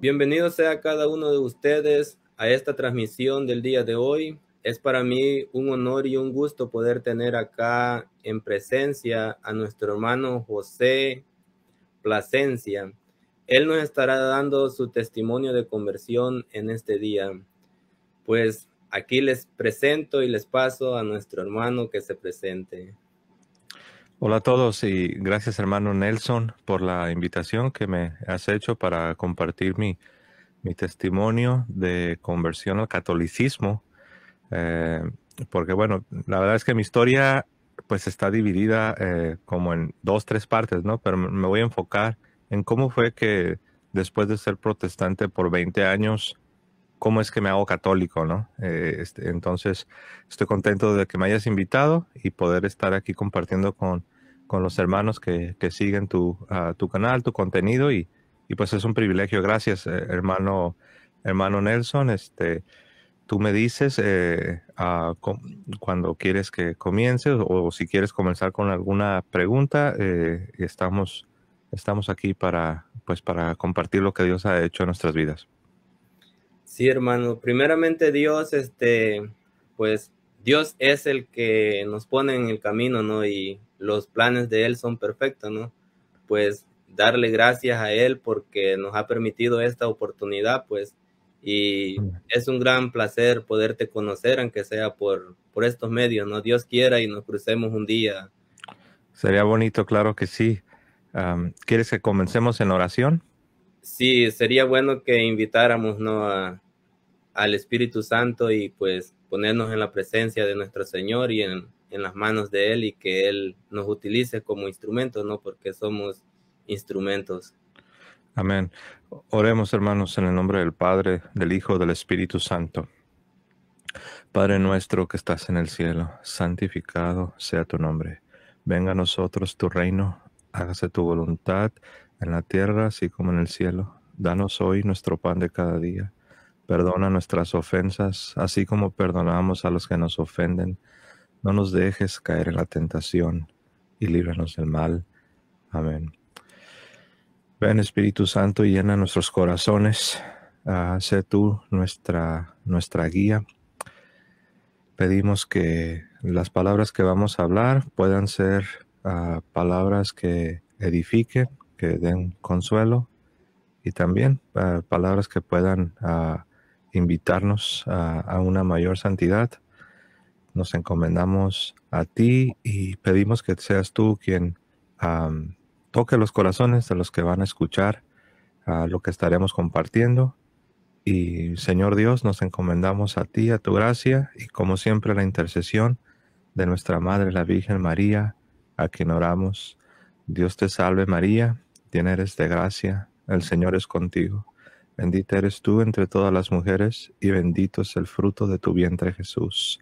Bienvenido sea cada uno de ustedes a esta transmisión del día de hoy. Es para mí un honor y un gusto poder tener acá en presencia a nuestro hermano José Plasencia. Él nos estará dando su testimonio de conversión en este día. Pues aquí les presento y les paso a nuestro hermano que se presente. Hola a todos y gracias hermano Nelson por la invitación que me has hecho para compartir mi, mi testimonio de conversión al catolicismo. Eh, porque bueno, la verdad es que mi historia pues está dividida eh, como en dos, tres partes, ¿no? Pero me voy a enfocar en cómo fue que después de ser protestante por 20 años, cómo es que me hago católico, ¿no? Eh, este, entonces, estoy contento de que me hayas invitado y poder estar aquí compartiendo con, con los hermanos que, que siguen tu, uh, tu, canal, tu contenido y, y, pues es un privilegio. Gracias, eh, hermano, hermano Nelson. Este, tú me dices eh, cuando quieres que comience o, o, si quieres comenzar con alguna pregunta, eh, estamos, estamos aquí para, pues, para compartir lo que Dios ha hecho en nuestras vidas. Sí, hermano. Primeramente Dios, este, pues Dios es el que nos pone en el camino, ¿no? Y los planes de Él son perfectos, ¿no? Pues darle gracias a Él porque nos ha permitido esta oportunidad, pues, y es un gran placer poderte conocer, aunque sea por, por estos medios, ¿no? Dios quiera y nos crucemos un día. Sería bonito, claro que sí. Um, ¿Quieres que comencemos en oración? Sí, sería bueno que invitáramos, ¿no? A, al Espíritu Santo y pues ponernos en la presencia de nuestro Señor y en, en las manos de Él y que Él nos utilice como instrumentos, ¿no? Porque somos instrumentos. Amén. Oremos, hermanos, en el nombre del Padre, del Hijo, del Espíritu Santo. Padre nuestro que estás en el cielo, santificado sea tu nombre. Venga a nosotros tu reino, hágase tu voluntad en la tierra así como en el cielo. Danos hoy nuestro pan de cada día. Perdona nuestras ofensas, así como perdonamos a los que nos ofenden no nos dejes caer en la tentación y líbranos del mal. Amén. Ven Espíritu Santo y llena nuestros corazones. Uh, sé tú nuestra, nuestra guía. Pedimos que las palabras que vamos a hablar puedan ser uh, palabras que edifiquen, que den consuelo y también uh, palabras que puedan invitarnos a una mayor santidad nos encomendamos a ti y pedimos que seas tú quien toque los corazones de los que van a escuchar lo que estaremos compartiendo. Y Señor Dios, nos encomendamos a ti, a tu gracia y como siempre la intercesión de nuestra Madre, la Virgen María, a quien oramos. Dios te salve María, llena eres de gracia, el Señor es contigo. Bendita eres tú entre todas las mujeres y bendito es el fruto de tu vientre Jesús.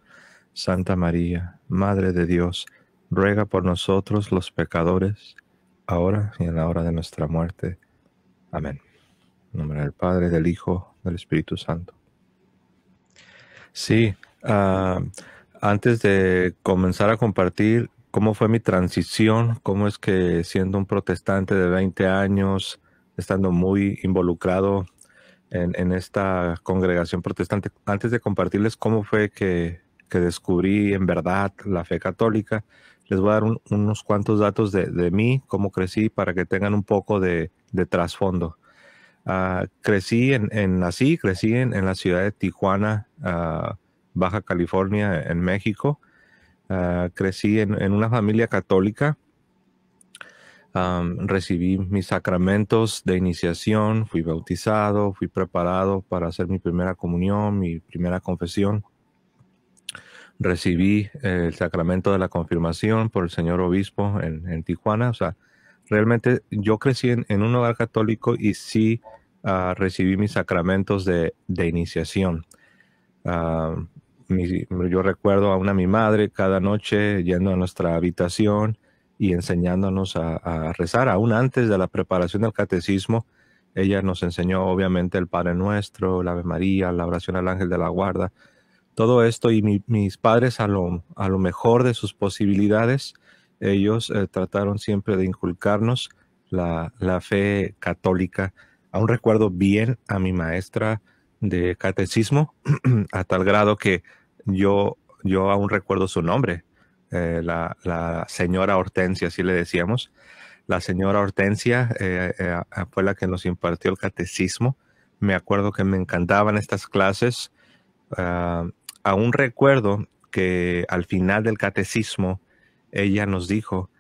Santa María, Madre de Dios, ruega por nosotros los pecadores, ahora y en la hora de nuestra muerte. Amén. En nombre del Padre, del Hijo, del Espíritu Santo. Sí, uh, antes de comenzar a compartir cómo fue mi transición, cómo es que siendo un protestante de 20 años, estando muy involucrado en, esta congregación protestante, antes de compartirles cómo fue que que descubrí en verdad la fe católica. Les voy a dar un, unos cuantos datos de, de, mí, cómo crecí, para que tengan un poco de, trasfondo. Uh, crecí en, en, nací, crecí en, en, la ciudad de Tijuana, uh, Baja California, en México. Uh, crecí en, en, una familia católica. Um, recibí mis sacramentos de iniciación, fui bautizado, fui preparado para hacer mi primera comunión, mi primera confesión recibí el sacramento de la confirmación por el señor obispo en, en Tijuana. O sea, realmente yo crecí en, en un hogar católico y sí uh, recibí mis sacramentos de, de iniciación. Uh, mi, yo recuerdo a una mi madre cada noche yendo a nuestra habitación y enseñándonos a, rezar, aún antes de la preparación del catecismo. Ella nos enseñó obviamente el Padre Nuestro, la Ave María, la oración al ángel de la guarda todo esto y mi, mis padres a lo, a lo mejor de sus posibilidades, ellos eh, trataron siempre de inculcarnos la, la, fe católica, aún recuerdo bien a mi maestra de catecismo, a tal grado que yo, yo aún recuerdo su nombre, eh, la, señora Hortensia, así le decíamos. La señora Hortensia eh, eh, fue la que nos impartió el catecismo. Me acuerdo que me encantaban estas clases. Ah, aún recuerdo que al final del catecismo ella nos dijo,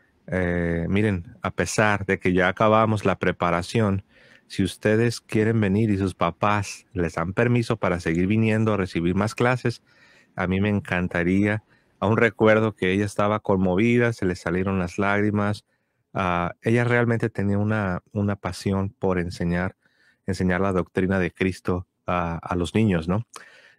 miren, a pesar de que ya acabamos la preparación, si ustedes quieren venir y sus papás les dan permiso para seguir viniendo a recibir más clases, a mí me encantaría. Aún recuerdo que ella estaba conmovida, se le salieron las lágrimas. Ah, ella realmente tenía una, una pasión por enseñar, enseñar la doctrina de Cristo a, los niños, ¿no?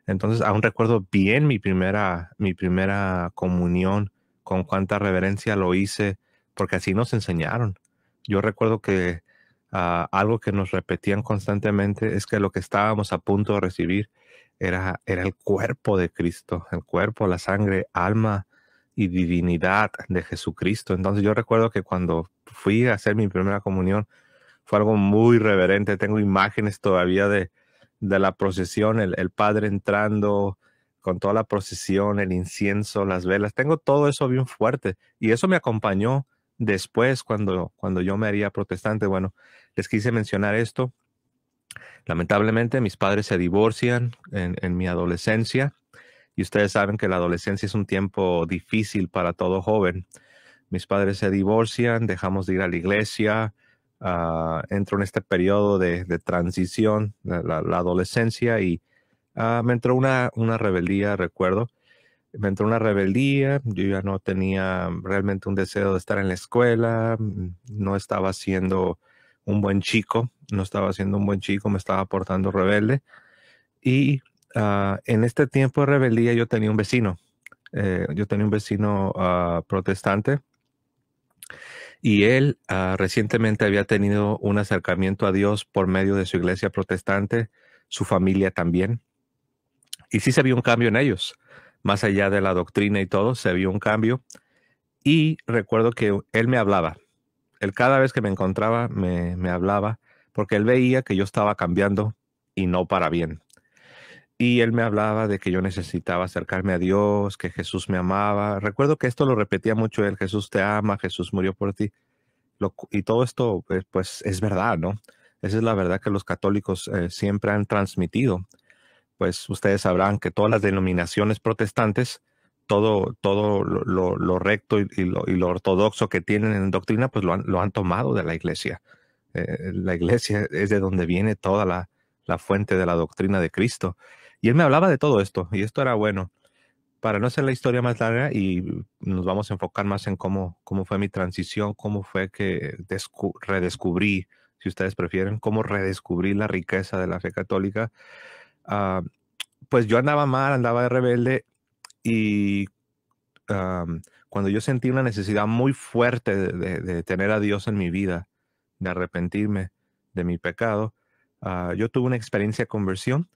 Entonces, aún recuerdo bien mi primera, mi primera comunión, con cuánta reverencia lo hice, porque así nos enseñaron. Yo recuerdo que Ah, algo que nos repetían constantemente es que lo que estábamos a punto de recibir era, era el cuerpo de Cristo, el cuerpo, la sangre, alma y divinidad de Jesucristo. Entonces yo recuerdo que cuando fui a hacer mi primera comunión fue algo muy reverente. Tengo imágenes todavía de, de la procesión, el, el Padre entrando con toda la procesión, el incienso, las velas. Tengo todo eso bien fuerte y eso me acompañó después cuando, cuando yo me haría protestante. Bueno, les quise mencionar esto. Lamentablemente mis padres se divorcian en, mi adolescencia y ustedes saben que la adolescencia es un tiempo difícil para todo joven. Mis padres se divorcian, dejamos de ir a la iglesia, uh, entro en este periodo de, transición, la, adolescencia y uh, me entró una, una rebeldía, recuerdo me entró una rebeldía, yo ya no tenía realmente un deseo de estar en la escuela, no estaba siendo un buen chico, no estaba siendo un buen chico, me estaba portando rebelde. Y ah, en este tiempo de rebeldía yo tenía un vecino, eh, yo tenía un vecino ah, protestante y él ah, recientemente había tenido un acercamiento a Dios por medio de su iglesia protestante, su familia también. Y sí se vio un cambio en ellos más allá de la doctrina y todo, se vio un cambio. Y recuerdo que él me hablaba. Él cada vez que me encontraba me, hablaba porque él veía que yo estaba cambiando y no para bien. Y él me hablaba de que yo necesitaba acercarme a Dios, que Jesús me amaba. Recuerdo que esto lo repetía mucho él, Jesús te ama, Jesús murió por ti. y todo esto, pues, pues, es verdad, ¿no? Esa es la verdad que los católicos eh, siempre han transmitido pues ustedes sabrán que todas las denominaciones protestantes, todo, todo lo, recto y, lo, ortodoxo que tienen en doctrina, pues lo han, tomado de la iglesia. Eh, la iglesia es de donde viene toda la, fuente de la doctrina de Cristo. Y él me hablaba de todo esto, y esto era bueno. Para no hacer la historia más larga y nos vamos a enfocar más en cómo, cómo fue mi transición, cómo fue que redescubrí, si ustedes prefieren, cómo redescubrí la riqueza de la fe católica. Ah, pues yo andaba mal, andaba de rebelde y cuando yo sentí una necesidad muy fuerte de, tener a Dios en mi vida, de arrepentirme de mi pecado, ah, yo tuve una experiencia de conversión.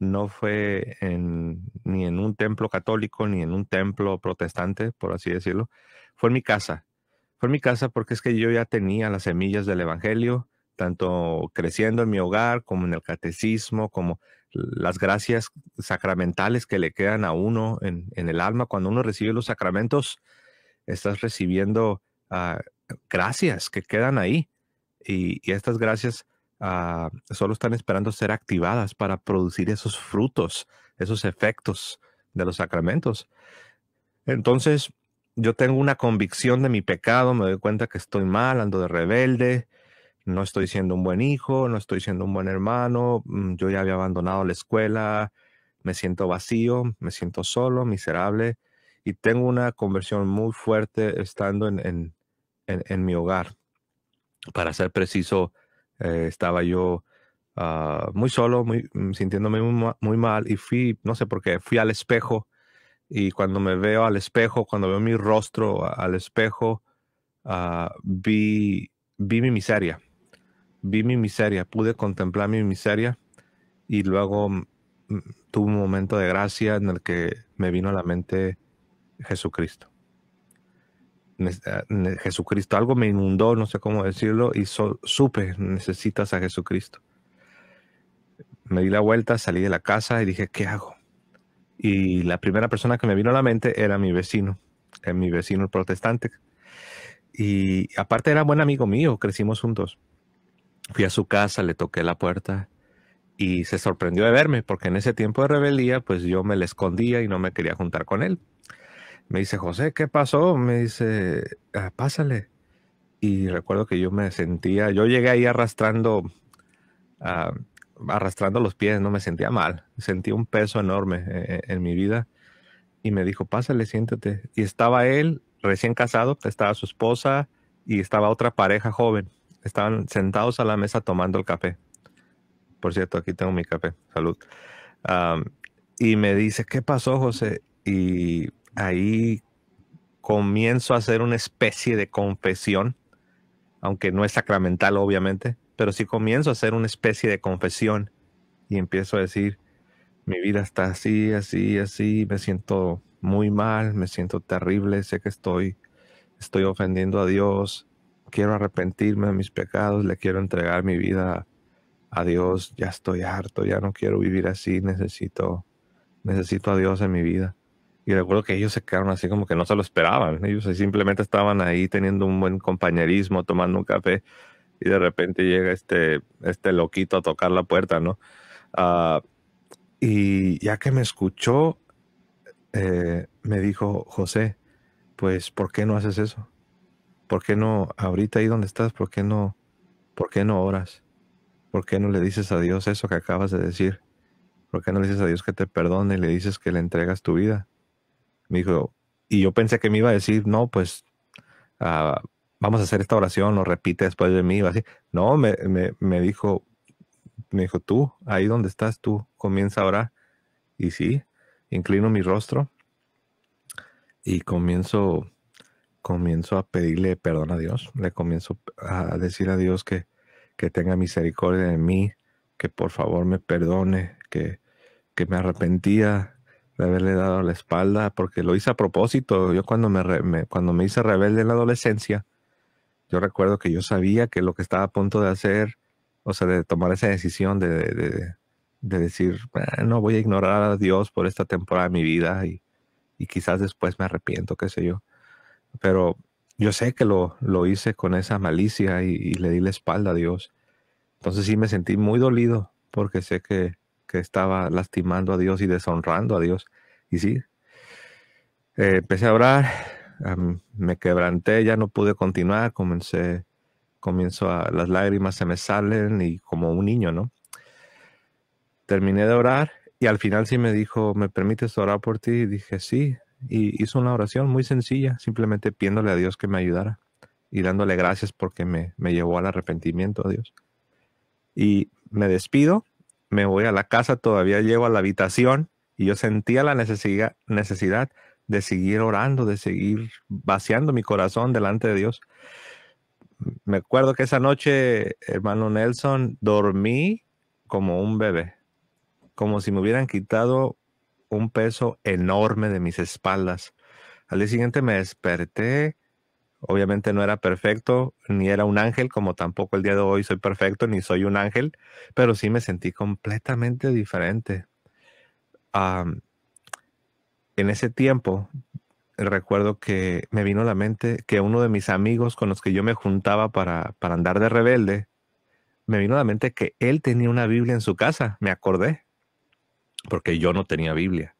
No fue ni en un templo católico ni en un templo protestante, por así decirlo. Fue en mi casa. Fue en mi casa porque es que yo ya tenía las semillas del Evangelio, tanto creciendo en mi hogar como en el catecismo, como las gracias sacramentales que le quedan a uno en, el alma. Cuando uno recibe los sacramentos, estás recibiendo ah, gracias que quedan ahí. Y, estas gracias ah, solo están esperando ser activadas para producir esos frutos, esos efectos de los sacramentos. Entonces, yo tengo una convicción de mi pecado, me doy cuenta que estoy mal, ando de rebelde, no estoy siendo un buen hijo, no estoy siendo un buen hermano, mm, yo ya había abandonado la escuela, me siento vacío, me siento solo, miserable y tengo una conversión muy fuerte estando en, mi hogar. Para ser preciso, eh, estaba yo ah, muy solo, muy, mm, sintiéndome muy, mal y fui, no sé por qué, fui al espejo y cuando me veo al espejo, cuando veo mi rostro al espejo, ah, vi, vi mi miseria vi mi miseria, pude contemplar mi miseria y luego mm, tuve un momento de gracia en el que me vino a la mente Jesucristo. Ah, Jesucristo, algo me inundó, no sé cómo decirlo, y supe, necesitas a Jesucristo. me di la vuelta, salí de la casa y dije, ¿qué hago? Y la primera persona que me vino a la mente era mi vecino, eh, mi vecino protestante. Y aparte era buen amigo mío, crecimos juntos. Fui a su casa, le toqué la puerta y se sorprendió de verme porque en ese tiempo de rebeldía, pues yo me le escondía y no me quería juntar con él. Me dice, José, ¿qué pasó? Me dice, ah, pásale. Y recuerdo que yo me sentía, yo llegué ahí arrastrando, ah, arrastrando los pies, no me sentía mal, sentí un peso enorme eh, eh, en mi vida. Y me dijo, pásale, siéntate. Y estaba él recién casado, estaba su esposa y estaba otra pareja joven. Estaban sentados a la mesa tomando el café. Por cierto, aquí tengo mi café. Salud. y me dice, ¿qué pasó, José? Y ahí comienzo a hacer una especie de confesión, aunque no es sacramental, obviamente, pero sí comienzo a hacer una especie de confesión y empiezo a decir, mi vida está así, así, así, me siento muy mal, me siento terrible, sé que estoy, estoy ofendiendo a Dios, quiero arrepentirme de mis pecados, le quiero entregar mi vida a Dios, ya estoy harto, ya no quiero vivir así, necesito, necesito a Dios en mi vida. Y recuerdo que ellos se quedaron así como que no se lo esperaban, ellos simplemente estaban ahí teniendo un buen compañerismo, tomando un café, y de repente llega este, este loquito a tocar la puerta, ¿no? Ah, y ya que me escuchó, eh, me dijo, José, pues, ¿por qué no haces eso? ¿Por qué no, ahorita ahí donde estás, por qué no, por qué no oras? ¿Por qué no le dices a Dios eso que acabas de decir? ¿Por qué no le dices a Dios que te perdone y le dices que le entregas tu vida? Me dijo, y yo pensé que me iba a decir, no, pues ah, vamos a hacer esta oración, lo repite después de mí. No, me, me, me, dijo, me dijo, tú, ahí donde estás, tú, comienza a orar. Y sí, inclino mi rostro y comienzo, comienzo a pedirle perdón a Dios. Le comienzo a decir a Dios que, que tenga misericordia de mí, que por favor me perdone, que, que me arrepentía de haberle dado la espalda, porque lo hice a propósito. Yo cuando me, cuando me hice rebelde en la adolescencia, yo recuerdo que yo sabía que lo que estaba a punto de hacer, o sea, de tomar esa decisión de, de decir, no voy a ignorar a Dios por esta temporada de mi vida y, quizás después me arrepiento, qué sé yo. Pero yo sé que lo, lo hice con esa malicia y, le di la espalda a Dios. Entonces sí me sentí muy dolido porque sé que, estaba lastimando a Dios y deshonrando a Dios. Y sí, eh, empecé a orar, me quebranté, ya no pude continuar, comencé, comienzo a, las lágrimas se me salen y como un niño, ¿no? terminé de orar y al final sí me dijo, ¿me permites orar por ti? Y dije, sí. Y hizo una oración muy sencilla, simplemente pidiéndole a Dios que me ayudara y dándole gracias porque me, me llevó al arrepentimiento a Dios. Y me despido, me voy a la casa, todavía llego a la habitación y yo sentía la necesidad, necesidad de seguir orando, de seguir vaciando mi corazón delante de Dios. Me acuerdo que esa noche, hermano Nelson, dormí como un bebé como si me hubieran quitado un peso enorme de mis espaldas. Al día siguiente me desperté, obviamente no era perfecto, ni era un ángel, como tampoco el día de hoy soy perfecto, ni soy un ángel, pero sí me sentí completamente diferente. en ese tiempo, recuerdo que me vino a la mente que uno de mis amigos con los que yo me juntaba para, para andar de rebelde, me vino a la mente que él tenía una Biblia en su casa, me acordé porque yo no tenía Biblia.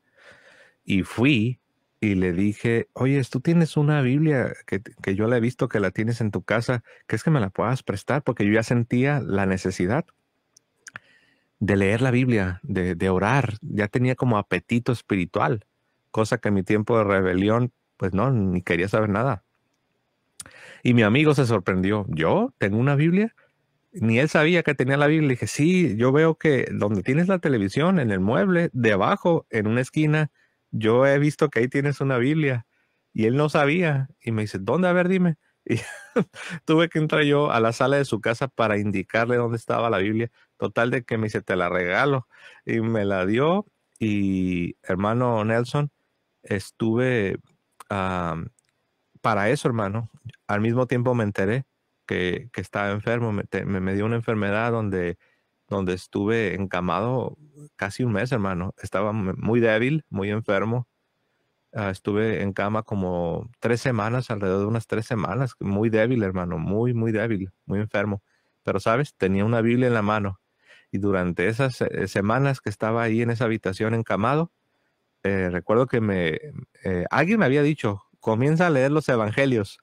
Y fui y le dije, oye, tú tienes una Biblia que, que, yo la he visto que la tienes en tu casa, que es que me la puedas prestar? Porque yo ya sentía la necesidad de leer la Biblia, de, de orar, ya tenía como apetito espiritual, cosa que en mi tiempo de rebelión, pues no, ni quería saber nada. Y mi amigo se sorprendió, ¿yo tengo una Biblia? Ni él sabía que tenía la Biblia. Dije, sí, yo veo que donde tienes la televisión, en el mueble, debajo, en una esquina, yo he visto que ahí tienes una Biblia. Y él no sabía. Y me dice, ¿dónde? A ver, dime. Y tuve que entrar yo a la sala de su casa para indicarle dónde estaba la Biblia. Total de que me dice, te la regalo. Y me la dio. Y hermano Nelson, estuve para eso, hermano. Al mismo tiempo me enteré que, estaba enfermo, me, dio una enfermedad donde donde estuve encamado casi un mes, hermano. Estaba muy débil, muy enfermo. Ah, estuve en cama como tres semanas, alrededor de unas tres semanas, muy débil, hermano, muy, muy débil, muy enfermo. Pero, ¿sabes? Tenía una Biblia en la mano. Y durante esas semanas que estaba ahí en esa habitación encamado, eh, recuerdo que me, eh, alguien me había dicho, comienza a leer los evangelios.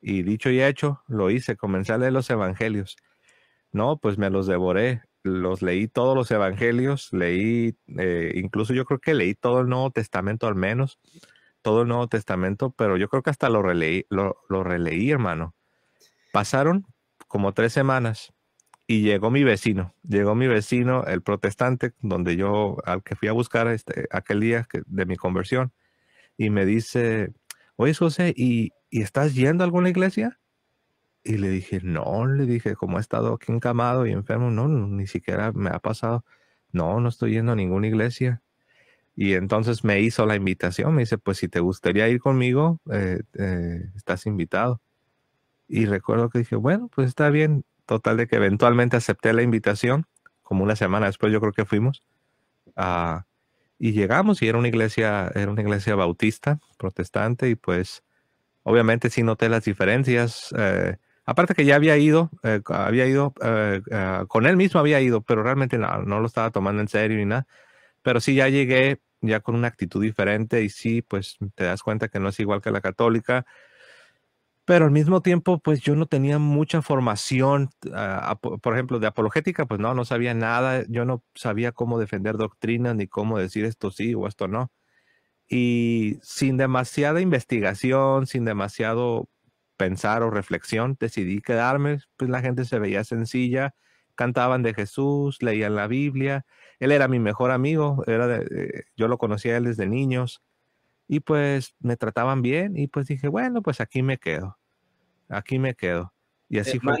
Y dicho y hecho, lo hice, comencé a leer los evangelios. No, pues me los devoré, los leí todos los evangelios, leí, eh, incluso yo creo que leí todo el Nuevo Testamento al menos, todo el Nuevo Testamento, pero yo creo que hasta lo releí, lo, releí, hermano. Pasaron como tres semanas y llegó mi vecino, llegó mi vecino, el protestante, donde yo, al que fui a buscar este, aquel día de mi conversión, y me dice, oye José, ¿y, ¿y estás yendo a alguna iglesia? Y le dije, no, le dije, como he estado aquí encamado y enfermo, no, ni siquiera me ha pasado, no, no estoy yendo a ninguna iglesia. Y entonces me hizo la invitación, me dice, pues si te gustaría ir conmigo, eh, eh, estás invitado. Y recuerdo que dije, bueno, pues está bien, Total de que eventualmente acepté la invitación, como una semana después yo creo que fuimos. Uh, y llegamos y era una iglesia, era una iglesia bautista, protestante, y pues obviamente sí noté las diferencias. Eh, aparte que ya había ido, eh, había ido, eh, con él mismo había ido, pero realmente no, lo estaba tomando en serio ni nada. Pero sí ya llegué ya con una actitud diferente y sí, pues te das cuenta que no es igual que la católica pero al mismo tiempo, pues yo no tenía mucha formación, ah, por ejemplo, de apologética, pues no, no sabía nada, yo no sabía cómo defender doctrinas ni cómo decir esto sí o esto no. Y sin demasiada investigación, sin demasiado pensar o reflexión, decidí quedarme, pues la gente se veía sencilla, cantaban de Jesús, leían la Biblia, él era mi mejor amigo, era de, yo lo conocía él desde niños, y pues me trataban bien y pues dije, bueno, pues aquí me quedo aquí me quedo. Y así fue.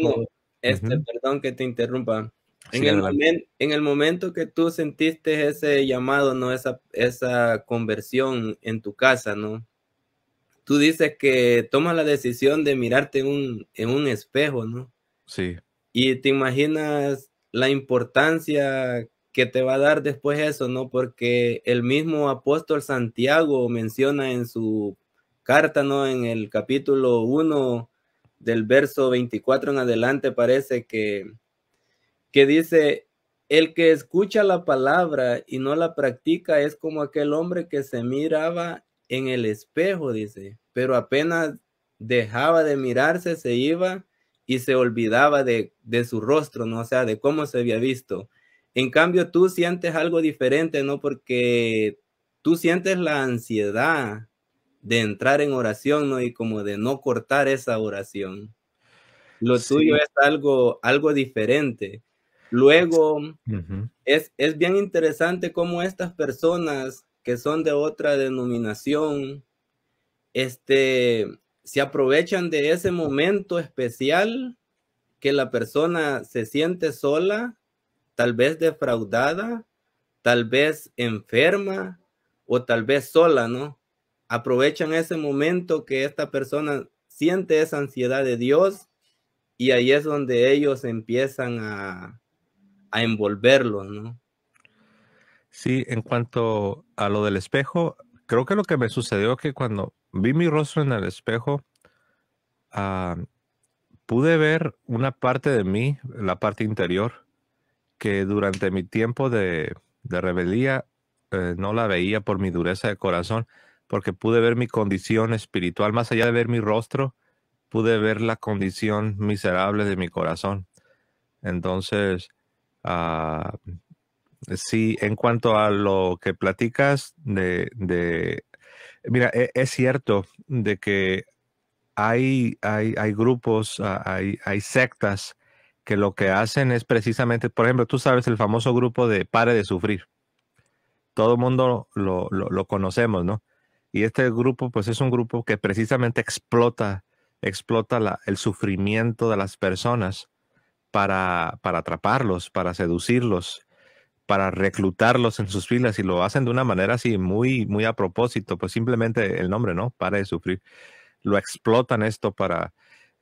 Este, perdón que te interrumpa. En, el en el momento que tú sentiste ese llamado, ¿no? Esa, esa conversión en tu casa, ¿no? Tú dices que tomas la decisión de mirarte en un, en un espejo, ¿no? Sí. Y te imaginas la importancia que te va a dar después eso, ¿no? Porque el mismo apóstol Santiago menciona en su carta, ¿no? En el capítulo 1, del verso 24 en adelante parece que, que dice, el que escucha la palabra y no la practica es como aquel hombre que se miraba en el espejo, dice, pero apenas dejaba de mirarse, se iba y se olvidaba de, de su rostro, ¿no? O sea, de cómo se había visto. En cambio, tú sientes algo diferente, ¿no? Porque tú sientes la ansiedad, de entrar en oración, ¿no? Y como de no cortar esa oración. Lo tuyo es algo, algo diferente. Luego, es, es bien interesante cómo estas personas que son de otra denominación, este, se aprovechan de ese momento especial que la persona se siente sola, tal vez defraudada, tal vez enferma o tal vez sola, ¿no? aprovechan ese momento que esta persona siente esa ansiedad de Dios y ahí es donde ellos empiezan a, a envolverlo, ¿no? Sí, en cuanto a lo del espejo, creo que lo que me sucedió que cuando vi mi rostro en el espejo, ah, pude ver una parte de mí, la parte interior, que durante mi tiempo de, de rebeldía eh, no la veía por mi dureza de corazón porque pude ver mi condición espiritual, más allá de ver mi rostro, pude ver la condición miserable de mi corazón. Entonces, uh, sí, en cuanto a lo que platicas de, mira, e, es, cierto de que hay, hay, hay grupos, ah, hay, hay sectas que lo que hacen es precisamente, por ejemplo, tú sabes el famoso grupo de Pare de Sufrir. Todo el mundo lo, lo conocemos, ¿no? Y este grupo, pues es un grupo que precisamente explota, explota la, el sufrimiento de las personas para, para atraparlos, para seducirlos, para reclutarlos en sus filas y lo hacen de una manera así muy, muy a propósito, pues simplemente el nombre, ¿no? Para de sufrir. Lo explotan esto para...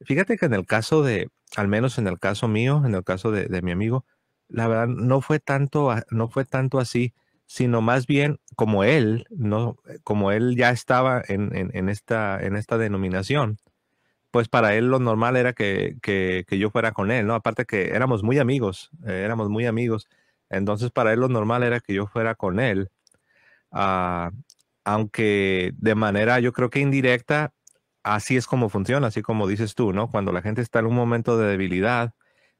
Fíjate que en el caso de, al menos en el caso mío, en el caso de, de mi amigo, la verdad no fue tanto, no fue tanto así, sino más bien como él, no, como él ya estaba en, en, esta, en esta denominación, pues para él lo normal era que, que, que, yo fuera con él, ¿no? Aparte que éramos muy amigos, eh, éramos muy amigos, entonces para él lo normal era que yo fuera con él, uh, aunque de manera yo creo que indirecta, así es como funciona, así como dices tú, ¿no? Cuando la gente está en un momento de debilidad,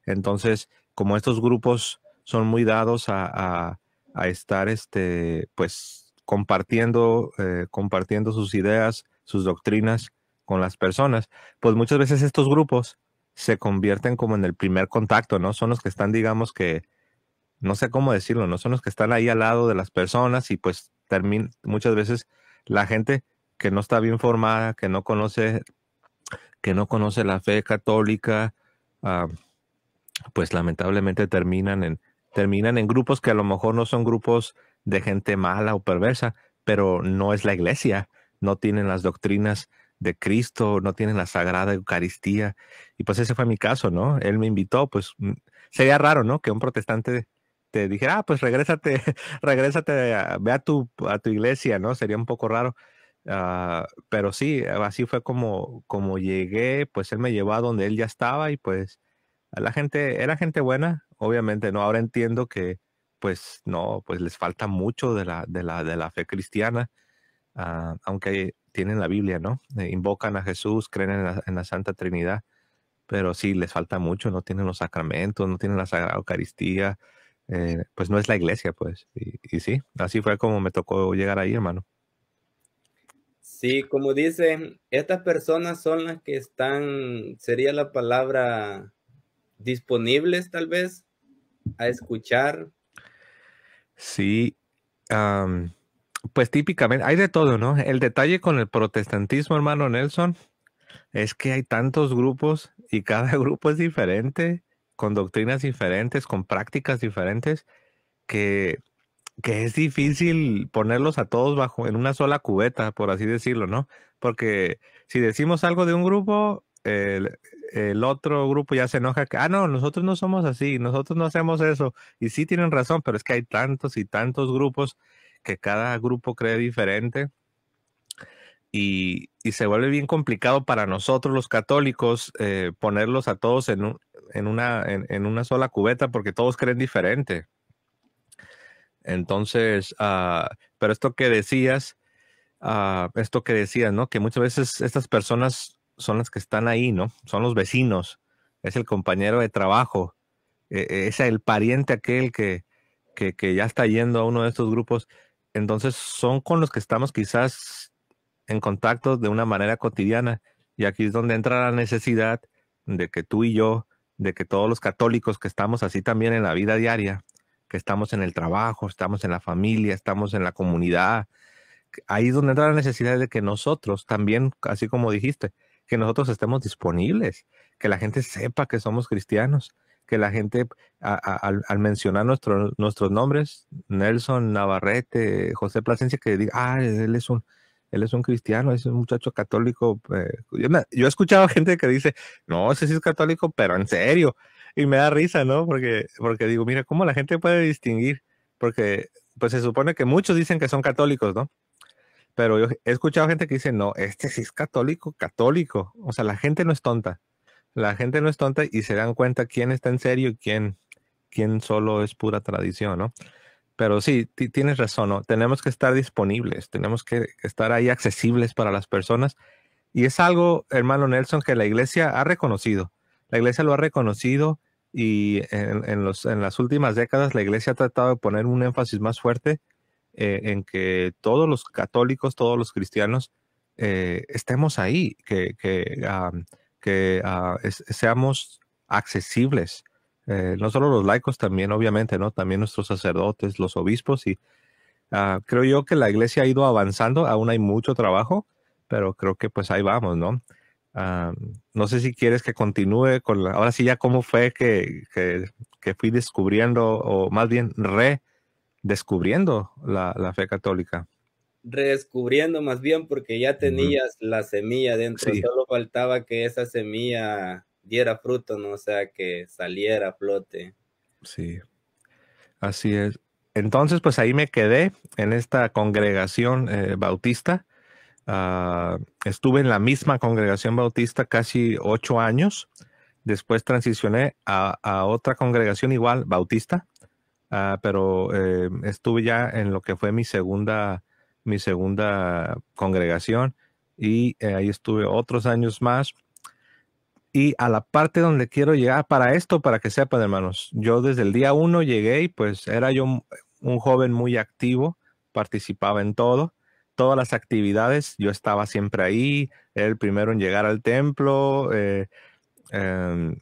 entonces como estos grupos son muy dados a, estar, este, pues, compartiendo, eh, compartiendo sus ideas, sus doctrinas con las personas, pues muchas veces estos grupos se convierten como en el primer contacto, ¿no? Son los que están, digamos que, no sé cómo decirlo, ¿no? Son los que están ahí al lado de las personas y pues termina, muchas veces la gente que no está bien formada, que no conoce, que no conoce la fe católica, ah, pues lamentablemente terminan en, terminan en grupos que a lo mejor no son grupos de gente mala o perversa, pero no es la iglesia, no tienen las doctrinas de Cristo, no tienen la Sagrada Eucaristía. Y pues ese fue mi caso, ¿no? Él me invitó, pues mm, sería raro, ¿no? Que un protestante te dijera, ah, pues regrésate, regrésate, ve a tu, a tu iglesia, ¿no? Sería un poco raro. Ah, pero sí, así fue como, como llegué, pues él me llevó a donde él ya estaba y pues la gente, era gente buena, obviamente, ¿no? Ahora entiendo que, pues, no, pues les falta mucho de la, de la, de la fe cristiana, ah, aunque tienen la Biblia, ¿no? Eh, invocan a Jesús, creen en la, Santa Trinidad, pero sí, les falta mucho, no tienen los sacramentos, no tienen la Sagrada Eucaristía, eh, pues no es la iglesia, pues. Y, y, sí, así fue como me tocó llegar ahí, hermano. Sí, como dicen, estas personas son las que están, sería la palabra disponibles tal vez a escuchar. Sí, pues típicamente hay de todo, ¿no? El detalle con el protestantismo, hermano Nelson, es que hay tantos grupos y cada grupo es diferente, con doctrinas diferentes, con prácticas diferentes, que, que es difícil ponerlos a todos bajo en una sola cubeta, por así decirlo, ¿no? Porque si decimos algo de un grupo, el, el otro grupo ya se enoja que, ah, no, nosotros no somos así, nosotros no hacemos eso. Y sí tienen razón, pero es que hay tantos y tantos grupos que cada grupo cree diferente. Y, se vuelve bien complicado para nosotros los católicos eh, ponerlos a todos en, en, una, en, una sola cubeta porque todos creen diferente. Entonces, ah, pero esto que decías, uh, esto que decías, ¿no? Que muchas veces estas personas son las que están ahí, ¿no? Son los vecinos, es el compañero de trabajo, e, e, es el pariente aquel que, que, ya está yendo a uno de estos grupos. Entonces son con los que estamos quizás en contacto de una manera cotidiana. Y aquí es donde entra la necesidad de que tú y yo, de que todos los católicos que estamos así también en la vida diaria, que estamos en el trabajo, estamos en la familia, estamos en la comunidad, ahí es donde entra la necesidad de que nosotros también, así como dijiste, que nosotros estemos disponibles, que la gente sepa que somos cristianos, que la gente al, mencionar nuestros nombres, Nelson Navarrete, José Plasencia, que diga, ah, él es un, él es un cristiano, es un muchacho católico. Eh, yo, he escuchado gente que dice, no, ese sí es católico, pero en serio. Y me da risa, ¿no? Porque, porque digo, mira, ¿cómo la gente puede distinguir? Porque pues se supone que muchos dicen que son católicos, ¿no? pero yo he escuchado gente que dice, no, este sí es católico, católico. O sea, la gente no es tonta. La gente no es tonta y se dan cuenta quién está en serio y quién, quién solo es pura tradición, ¿no? Pero sí, tienes razón, ¿no? Tenemos que estar disponibles, tenemos que estar ahí accesibles para las personas. Y es algo, hermano Nelson, que la iglesia ha reconocido. La iglesia lo ha reconocido y en, los, en las últimas décadas la iglesia ha tratado de poner un énfasis más fuerte eh, en que todos los católicos, todos los cristianos, eh, estemos ahí, que, que, ah, seamos accesibles. Eh, no solo los laicos, también obviamente, ¿no? También nuestros sacerdotes, los obispos y ah, creo yo que la iglesia ha ido avanzando, aún hay mucho trabajo, pero creo que pues ahí vamos, ¿no? Ah, no sé si quieres que continúe con la, ahora sí ya cómo fue que, que, que fui descubriendo o más bien re descubriendo la, fe católica. Redescubriendo más bien porque ya tenías la semilla dentro, solo faltaba que esa semilla diera fruto, ¿no? O sea, que saliera a flote. Sí. Así es. Entonces, pues ahí me quedé en esta congregación eh, bautista. Ah, estuve en la misma congregación bautista casi ocho años. Después transicioné a, otra congregación igual, bautista, ah, pero eh, estuve ya en lo que fue mi segunda, mi segunda congregación y eh, ahí estuve otros años más. Y a la parte donde quiero llegar para esto, para que sepan, hermanos, yo desde el día uno llegué y pues era yo un joven muy activo, participaba en todo, todas las actividades, yo estaba siempre ahí, era el primero en llegar al templo, eh, em,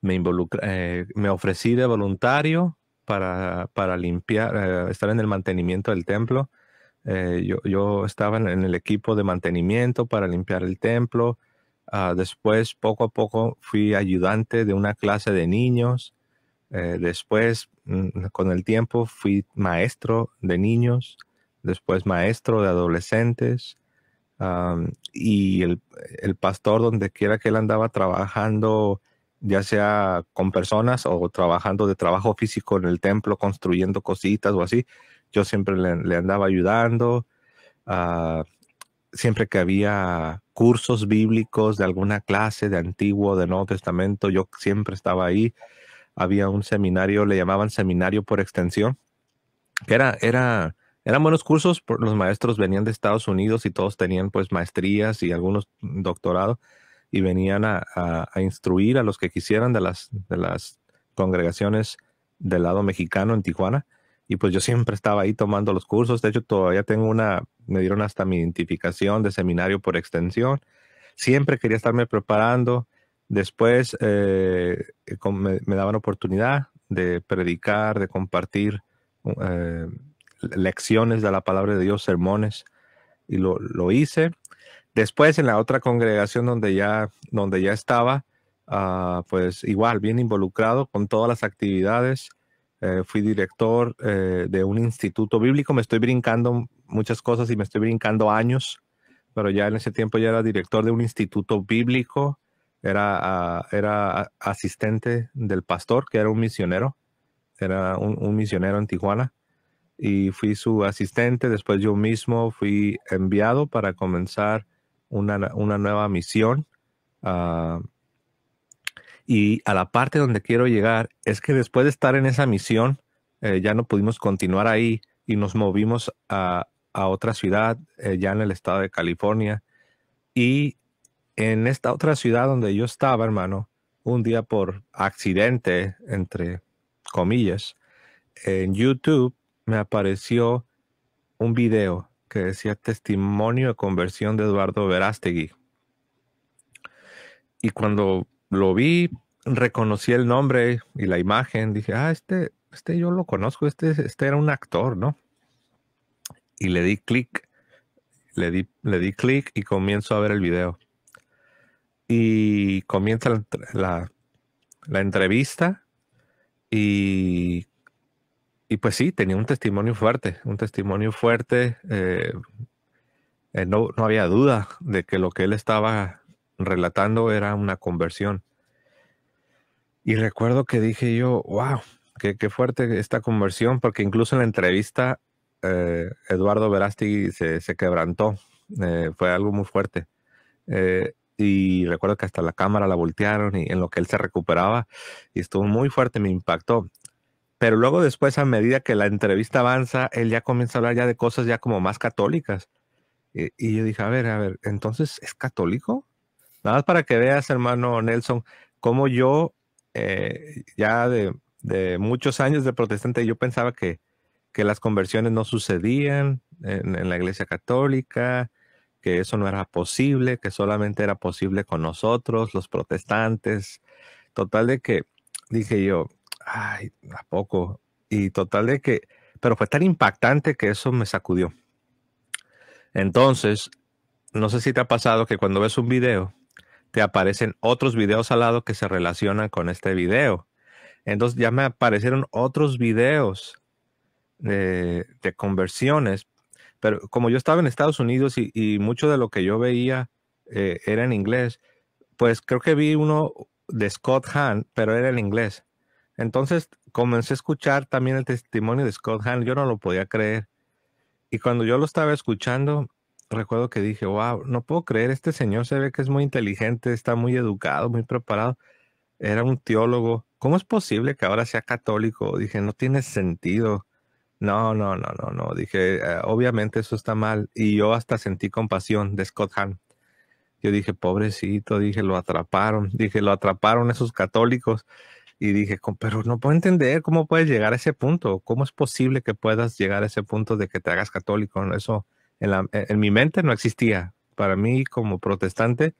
me, eh, me ofrecí de voluntario para, para limpiar, estar en el mantenimiento del templo. Yo, yo, estaba en, el equipo de mantenimiento para limpiar el templo. Ah, después, poco a poco, fui ayudante de una clase de niños. después Mm, con el tiempo fui maestro de niños, después maestro de adolescentes, y el, pastor donde quiera que él andaba trabajando, ya sea con personas o trabajando de trabajo físico en el templo, construyendo cositas o así, yo siempre le, andaba ayudando. Ah, siempre que había cursos bíblicos de alguna clase de Antiguo, de Nuevo Testamento, yo siempre estaba ahí había un seminario, le llamaban seminario por extensión, que era, era, eran buenos cursos, los maestros venían de Estados Unidos y todos tenían pues maestrías y algunos doctorados y venían a, instruir a los que quisieran de las, de las congregaciones del lado mexicano en Tijuana. Y pues yo siempre estaba ahí tomando los cursos. De hecho, todavía tengo una, me dieron hasta mi identificación de seminario por extensión. Siempre quería estarme preparando. Después eh, me, daban oportunidad de predicar, de compartir eh, lecciones de la palabra de Dios, sermones, y lo, hice. Después en la otra congregación donde ya, donde ya estaba, ah, pues igual, bien involucrado con todas las actividades. Eh, fui director de un instituto bíblico, me estoy brincando muchas cosas y me estoy brincando años, pero ya en ese tiempo ya era director de un instituto bíblico era, ah, era asistente del pastor, que era un misionero, era un, misionero en Tijuana, y fui su asistente. Después yo mismo fui enviado para comenzar una, nueva misión. Ah, y a la parte donde quiero llegar es que después de estar en esa misión, eh, ya no pudimos continuar ahí y nos movimos a, otra ciudad, eh, ya en el estado de California. Y en esta otra ciudad donde yo estaba, hermano, un día por accidente, entre comillas, en YouTube me apareció un video que decía testimonio de conversión de Eduardo Verástegui. Y cuando lo vi, reconocí el nombre y la imagen. Dije, ah, este, este yo lo conozco, este, este era un actor, ¿no? Y le di clic, le di, le di clic y comienzo a ver el video y comienza la, entrevista y, y, pues sí, tenía un testimonio fuerte, un testimonio fuerte. Eh, eh, no, no, había duda de que lo que él estaba relatando era una conversión. Y recuerdo que dije yo, wow, qué, fuerte esta conversión, porque incluso en la entrevista eh, Eduardo Verasti se, se quebrantó, fue algo muy fuerte y recuerdo que hasta la cámara la voltearon y en lo que él se recuperaba y estuvo muy fuerte, me impactó. Pero luego después, a medida que la entrevista avanza, él ya comienza a hablar ya de cosas ya como más católicas. Y, yo dije, a ver, a ver, entonces, ¿es católico? Nada más para que veas, hermano Nelson, como yo, eh, ya de, muchos años de protestante, yo pensaba que, que las conversiones no sucedían en, en la iglesia católica, que eso no era posible, que solamente era posible con nosotros, los protestantes. Total de que dije yo, ay, ¿a poco? Y total de que, pero fue tan impactante que eso me sacudió. Entonces, no sé si te ha pasado que cuando ves un video, te aparecen otros videos al lado que se relacionan con este video. Entonces ya me aparecieron otros videos de, conversiones, pero como yo estaba en Estados Unidos y, mucho de lo que yo veía eh, era en inglés, pues creo que vi uno de Scott Hahn, pero era en inglés. Entonces comencé a escuchar también el testimonio de Scott Hahn. Yo no lo podía creer. Y cuando yo lo estaba escuchando, recuerdo que dije, wow, no puedo creer, este señor se ve que es muy inteligente, está muy educado, muy preparado. Era un teólogo. ¿Cómo es posible que ahora sea católico? Dije, no tiene sentido. No, no, no, no, no. Dije, eh, obviamente eso está mal. Y yo hasta sentí compasión de Scott Hahn. Yo dije, pobrecito, dije, lo atraparon. Dije, lo atraparon esos católicos. Y dije, pero no puedo entender cómo puedes llegar a ese punto. ¿Cómo es posible que puedas llegar a ese punto de que te hagas católico? Eso en, mi mente no existía. Para mí, como protestante,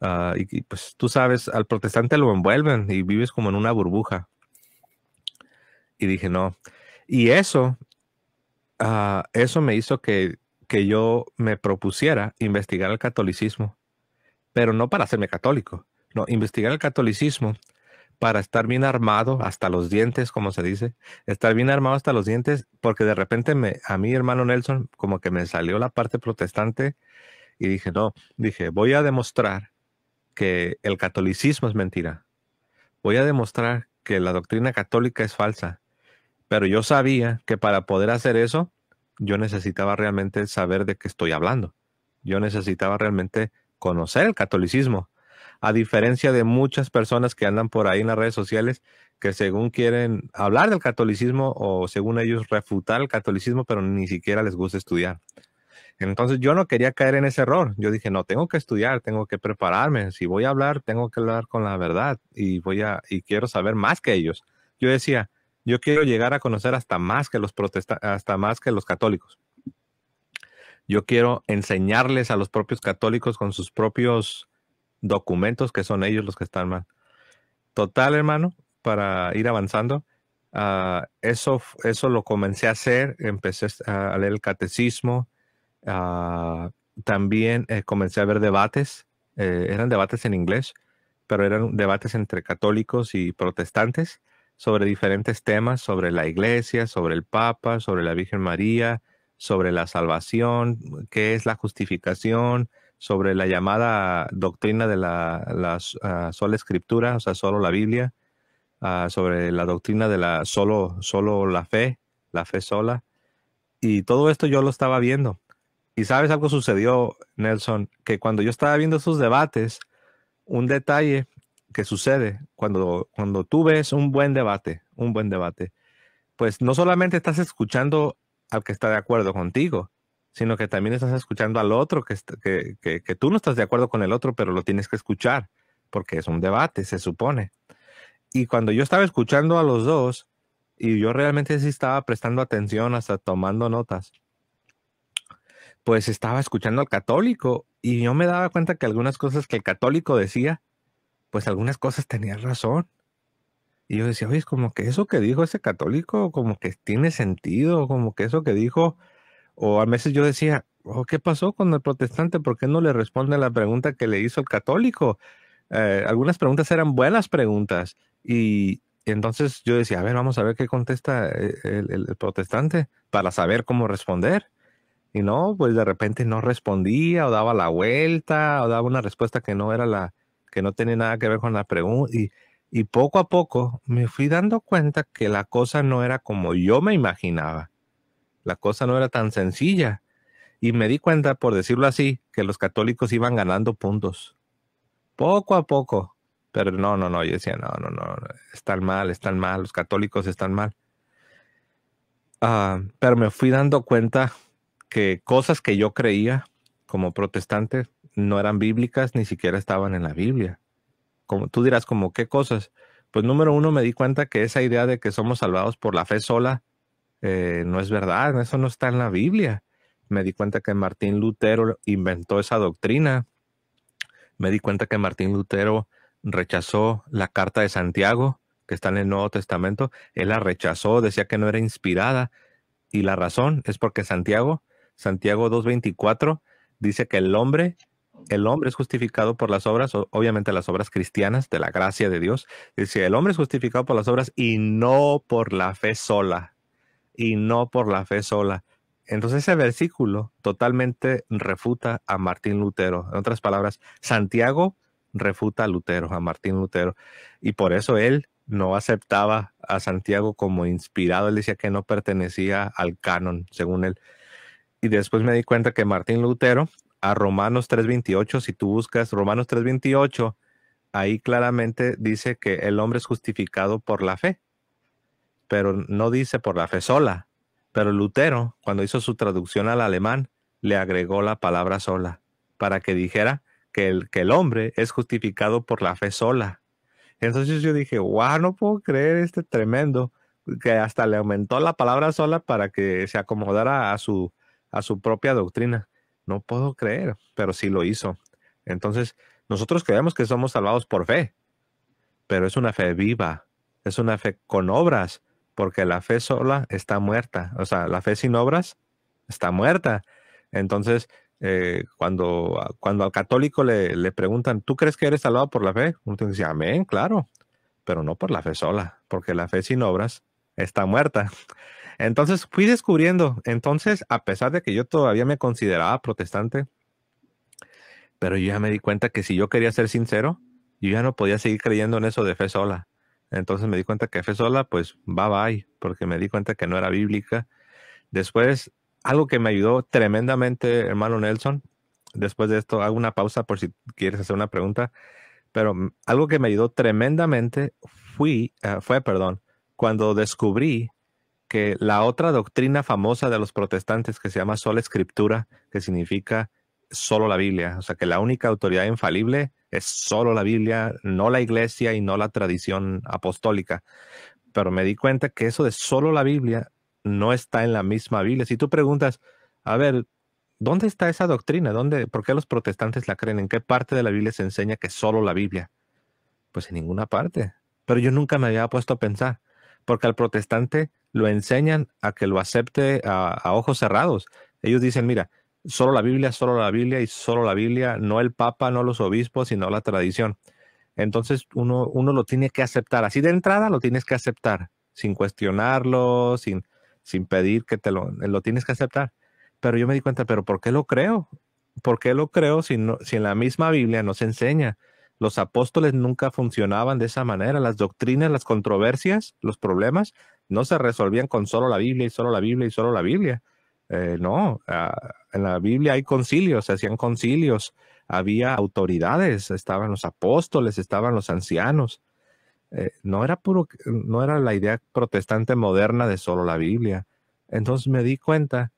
ah, y, pues tú sabes, al protestante lo envuelven y vives como en una burbuja. Y dije, no, y eso, ah, eso me hizo que, que yo me propusiera investigar el catolicismo, pero no para hacerme católico, no, investigar el catolicismo para estar bien armado hasta los dientes, como se dice, estar bien armado hasta los dientes, porque de repente me, a mi hermano Nelson, como que me salió la parte protestante y dije, no, dije, voy a demostrar que el catolicismo es mentira. Voy a demostrar que la doctrina católica es falsa. Pero yo sabía que para poder hacer eso, yo necesitaba realmente saber de qué estoy hablando. Yo necesitaba realmente conocer el catolicismo. A diferencia de muchas personas que andan por ahí en las redes sociales que según quieren hablar del catolicismo o según ellos refutar el catolicismo, pero ni siquiera les gusta estudiar. Entonces yo no quería caer en ese error. Yo dije, no, tengo que estudiar, tengo que prepararme. Si voy a hablar, tengo que hablar con la verdad y voy a y quiero saber más que ellos. Yo decía, yo quiero llegar a conocer hasta más que los hasta más que los católicos. Yo quiero enseñarles a los propios católicos con sus propios documentos que son ellos los que están mal. Total, hermano, para ir avanzando, ah, eso, eso lo comencé a hacer, empecé a leer el catecismo, ah, también eh, comencé a ver debates, eh, eran debates en inglés, pero eran debates entre católicos y protestantes sobre diferentes temas, sobre la iglesia, sobre el Papa, sobre la Virgen María, sobre la salvación, qué es la justificación, sobre la llamada doctrina de la, ah, sola escritura, o sea, solo la Biblia, ah, sobre la doctrina de la solo, solo la fe, la fe sola. Y todo esto yo lo estaba viendo. Y sabes, algo sucedió, Nelson, que cuando yo estaba viendo esos debates, un detalle que sucede cuando, cuando tú ves un buen debate, un buen debate, pues no solamente estás escuchando al que está de acuerdo contigo, sino que también estás escuchando al otro, que, que, que, tú no estás de acuerdo con el otro, pero lo tienes que escuchar, porque es un debate, se supone. Y cuando yo estaba escuchando a los dos, y yo realmente sí estaba prestando atención, hasta tomando notas, pues estaba escuchando al católico y yo me daba cuenta que algunas cosas que el católico decía, pues algunas cosas tenían razón. Y yo decía, oye, es como que eso que dijo ese católico, como que tiene sentido, como que eso que dijo, o a veces yo decía, oh, ¿qué pasó con el protestante? ¿Por qué no le responde la pregunta que le hizo el católico? Eh, algunas preguntas eran buenas preguntas. Y, entonces yo decía, a ver, vamos a ver qué contesta eh, el, protestante para saber cómo responder. Y no, pues de repente no respondía o daba la vuelta o daba una respuesta que no era la, que no tiene nada que ver con la pregunta. Y poco a poco me fui dando cuenta que la cosa no era como yo me imaginaba. La cosa no era tan sencilla. Y me di cuenta, por decirlo así, que los católicos iban ganando puntos. Poco a poco. Pero no, no, no. Yo decía, no, no, no. Están mal, están mal. Los católicos están mal. Ah, pero me fui dando cuenta que cosas que yo creía como protestante no eran bíblicas, ni siquiera estaban en la Biblia. Como tú dirás, como qué cosas. Pues número uno, me di cuenta que esa idea de que somos salvados por la fe sola eh, no es verdad, eso no está en la Biblia. Me di cuenta que Martín Lutero inventó esa doctrina. Me di cuenta que Martín Lutero rechazó la carta de Santiago, que está en el Nuevo Testamento. Él la rechazó, decía que no era inspirada. Y la razón es porque Santiago, Santiago 2.24, dice que el hombre el hombre es justificado por las obras, obviamente las obras cristianas de la gracia de Dios. Dice, el hombre es justificado por las obras y no por la fe sola. Y no por la fe sola. Entonces ese versículo totalmente refuta a Martín Lutero. En otras palabras, Santiago refuta a Lutero, a Martín Lutero. Y por eso él no aceptaba a Santiago como inspirado. Él decía que no pertenecía al canon, según él. Y después me di cuenta que Martín Lutero, a Romanos 3.28, si tú buscas Romanos 3.28, ahí claramente dice que el hombre es justificado por la fe, pero no dice por la fe sola. Pero Lutero, cuando hizo su traducción al alemán, le agregó la palabra sola, para que dijera que el, que el hombre es justificado por la fe sola. Entonces yo dije, wow, no puedo creer este tremendo, que hasta le aumentó la palabra sola para que se acomodara a su, a su propia doctrina. No puedo creer, pero sí lo hizo. Entonces, nosotros creemos que somos salvados por fe, pero es una fe viva, es una fe con obras, porque la fe sola está muerta. O sea, la fe sin obras está muerta. Entonces, eh, cuando, cuando al católico le, le, preguntan, ¿tú crees que eres salvado por la fe? Uno dice, amén, claro, pero no por la fe sola, porque la fe sin obras está muerta. Entonces fui descubriendo, entonces a pesar de que yo todavía me consideraba protestante, pero yo ya me di cuenta que si yo quería ser sincero, yo ya no podía seguir creyendo en eso de fe sola. Entonces me di cuenta que fe sola, pues bye bye, porque me di cuenta que no era bíblica. Después algo que me ayudó tremendamente, hermano Nelson, después de esto hago una pausa por si quieres hacer una pregunta, pero algo que me ayudó tremendamente fui, eh, fue, perdón, cuando descubrí que la otra doctrina famosa de los protestantes que se llama sola escritura, que significa solo la Biblia, o sea que la única autoridad infalible es solo la Biblia, no la iglesia y no la tradición apostólica. Pero me di cuenta que eso de solo la Biblia no está en la misma Biblia. Si tú preguntas, a ver, ¿dónde está esa doctrina? ¿Dónde, ¿Por qué los protestantes la creen? ¿En qué parte de la Biblia se enseña que solo la Biblia? Pues en ninguna parte. Pero yo nunca me había puesto a pensar, porque al protestante lo enseñan a que lo acepte a, ojos cerrados. Ellos dicen, mira, solo la Biblia, solo la Biblia y solo la Biblia, no el Papa, no los obispos, sino la tradición. Entonces uno, uno lo tiene que aceptar. Así de entrada lo tienes que aceptar, sin cuestionarlo, sin, sin pedir que te lo, lo tienes que aceptar. Pero yo me di cuenta, pero ¿por qué lo creo? ¿Por qué lo creo si, no, si en la misma Biblia nos enseña? Los apóstoles nunca funcionaban de esa manera. Las doctrinas, las controversias, los problemas no se resolvían con solo la Biblia y solo la Biblia y solo la Biblia. Eh, no, ah, en la Biblia hay concilios, se hacían concilios, había autoridades, estaban los apóstoles, estaban los ancianos. Eh, no era puro, no era la idea protestante moderna de solo la Biblia. Entonces me di cuenta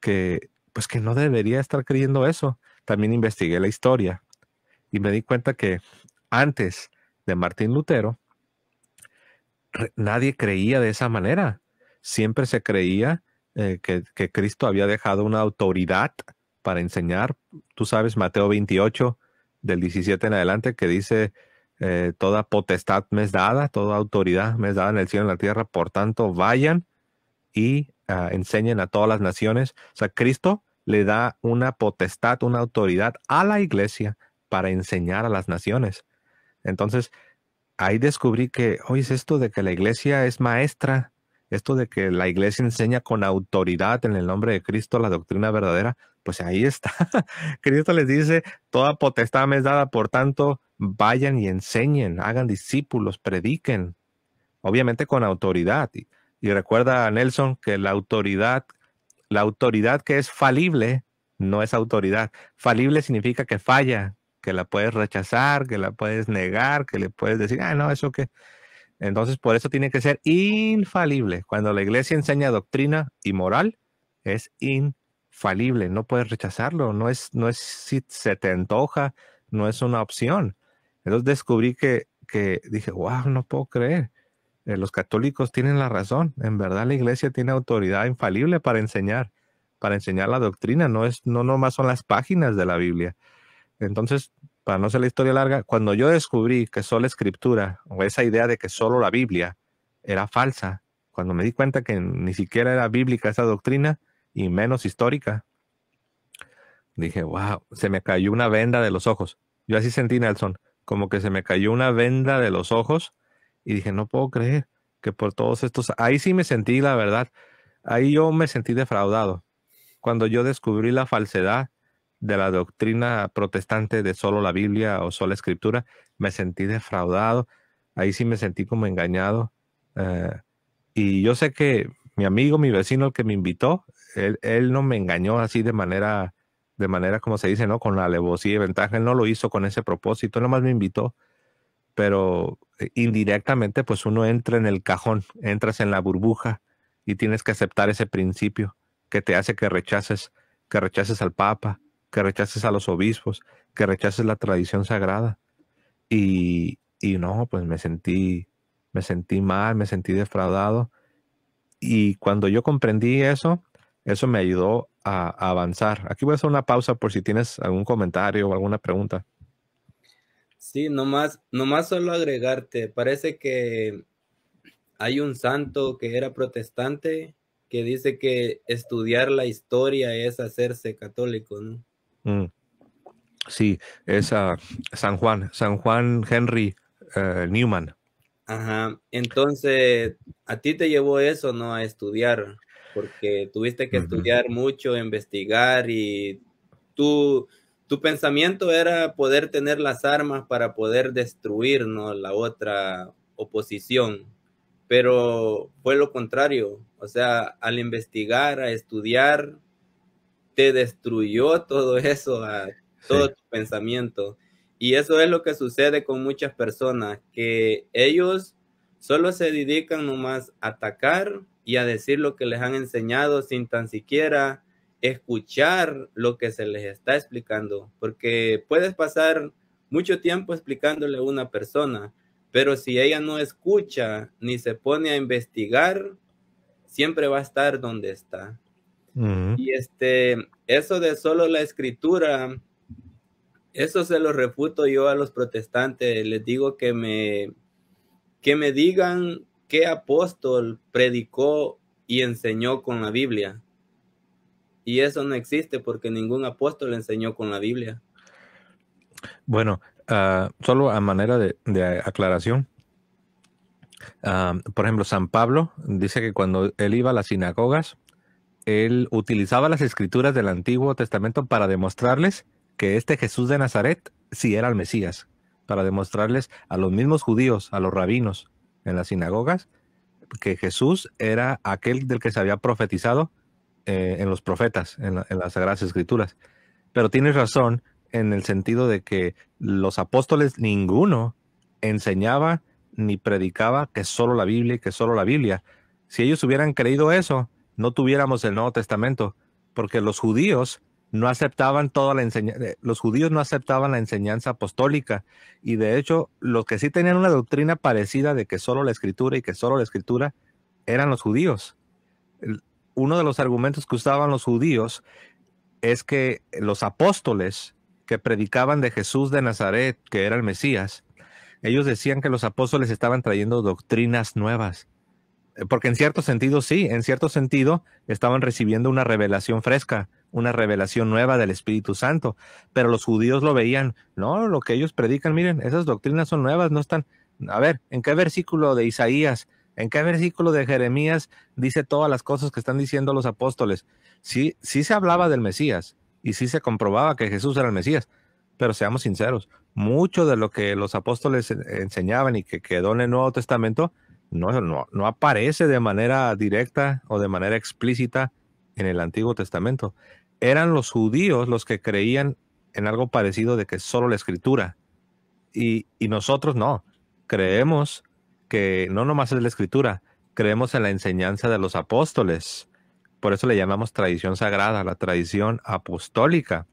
que, pues que no debería estar creyendo eso. También investigué la historia y me di cuenta que antes de Martín Lutero, nadie creía de esa manera. Siempre se creía eh, que, Cristo había dejado una autoridad para enseñar. Tú sabes, Mateo 28, del 17 en adelante, que dice, eh, toda potestad me es dada, toda autoridad me es dada en el cielo y en la tierra, por tanto vayan y ah, enseñen a todas las naciones. O sea, Cristo le da una potestad, una autoridad a la iglesia para enseñar a las naciones. Entonces, ahí descubrí que, oye, es esto de que la iglesia es maestra, esto de que la iglesia enseña con autoridad en el nombre de Cristo la doctrina verdadera, pues ahí está. Cristo les dice, toda potestad me es dada, por tanto, vayan y enseñen, hagan discípulos, prediquen, obviamente con autoridad. Y, recuerda a Nelson que la autoridad, la autoridad que es falible, no es autoridad. Falible significa que falla, que la puedes rechazar, que la puedes negar, que le puedes decir, ah, no, eso que. Entonces, por eso tiene que ser infalible. Cuando la iglesia enseña doctrina y moral, es infalible. No puedes rechazarlo. No es, no es si se te antoja, no es una opción. Entonces descubrí que, que dije, wow, no puedo creer. Eh, los católicos tienen la razón. En verdad la iglesia tiene autoridad infalible para enseñar, para enseñar la doctrina. No es, no nomás son las páginas de la Biblia. Entonces, para no ser la historia larga, cuando yo descubrí que solo escritura, o esa idea de que solo la Biblia era falsa, cuando me di cuenta que ni siquiera era bíblica esa doctrina, y menos histórica, dije, wow, se me cayó una venda de los ojos. Yo así sentí, Nelson, como que se me cayó una venda de los ojos y dije, no puedo creer que por todos estos, ahí sí me sentí, la verdad, ahí yo me sentí defraudado. Cuando yo descubrí la falsedad de la doctrina protestante de solo la Biblia o solo la escritura, me sentí defraudado ahí sí me sentí como engañado. Eh, y yo sé que mi amigo, mi vecino, el que me invitó, él, él, no me engañó así de manera, de manera como se dice, ¿no? Con la alevosía y ventaja. Él no lo hizo con ese propósito, él nomás me invitó. Pero indirectamente, pues uno entra en el cajón, entras en la burbuja y tienes que aceptar ese principio que te hace que rechaces, que rechaces al Papa, que rechaces a los obispos, que rechaces la tradición sagrada. Y, y no, pues me sentí, me sentí mal, me sentí defraudado. Y cuando yo comprendí eso, eso me ayudó a, avanzar. Aquí voy a hacer una pausa por si tienes algún comentario o alguna pregunta. Sí, nomás, nomás solo agregarte, parece que hay un santo que era protestante que dice que estudiar la historia es hacerse católico, ¿no? Mm. Sí, es San Juan, San Juan Henry eh, Newman. Ajá, entonces a ti te llevó eso, ¿no? A estudiar, porque tuviste que estudiar mucho, investigar y tú, tu pensamiento era poder tener las armas para poder destruir, ¿no? La otra oposición, pero fue lo contrario, o sea, al investigar, a estudiar, te destruyó todo eso, a todo tu pensamiento. Y eso es lo que sucede con muchas personas, que ellos solo se dedican nomás a atacar y a decir lo que les han enseñado sin tan siquiera escuchar lo que se les está explicando, porque puedes pasar mucho tiempo explicándole a una persona, pero si ella no escucha ni se pone a investigar, siempre va a estar donde está. Y este, eso de solo la escritura, eso se lo refuto yo a los protestantes. Les digo que me, que me digan qué apóstol predicó y enseñó con la Biblia. Y eso no existe porque ningún apóstol enseñó con la Biblia. Bueno, uh, solo a manera de, aclaración. Uh, por ejemplo, San Pablo dice que cuando él iba a las sinagogas, él utilizaba las escrituras del Antiguo Testamento para demostrarles que este Jesús de Nazaret sí era el Mesías, para demostrarles a los mismos judíos, a los rabinos en las sinagogas, que Jesús era aquel del que se había profetizado eh, en los profetas, en, las Sagradas Escrituras. Pero tienes razón en el sentido de que los apóstoles ninguno enseñaba ni predicaba que solo la Biblia y que solo la Biblia. Si ellos hubieran creído eso, no tuviéramos el Nuevo Testamento, porque los judíos no aceptaban toda la enseñanza, eh, los judíos no aceptaban la enseñanza apostólica y de hecho los que sí tenían una doctrina parecida de que solo la escritura y que solo la escritura eran los judíos. uno de los argumentos que usaban los judíos es que los apóstoles que predicaban de Jesús de Nazaret, que era el Mesías, ellos decían que los apóstoles estaban trayendo doctrinas nuevas. Eh, porque en cierto sentido sí, en cierto sentido estaban recibiendo una revelación fresca, una revelación nueva del Espíritu Santo, pero los judíos lo veían, no, lo que ellos predican, miren, esas doctrinas son nuevas, no están, a ver, ¿en qué versículo de Isaías, en qué versículo de Jeremías dice todas las cosas que están diciendo los apóstoles? Sí, sí se hablaba del Mesías y sí se comprobaba que Jesús era el Mesías, pero seamos sinceros, mucho de lo que los apóstoles enseñaban y que quedó en el Nuevo Testamento no, no, no aparece de manera directa o de manera explícita en el Antiguo Testamento eran los judíos los que creían en algo parecido de que solo la escritura. Y, nosotros no. Creemos que no nomás es la escritura, creemos en la enseñanza de los apóstoles. Por eso le llamamos tradición sagrada, la tradición apostólica.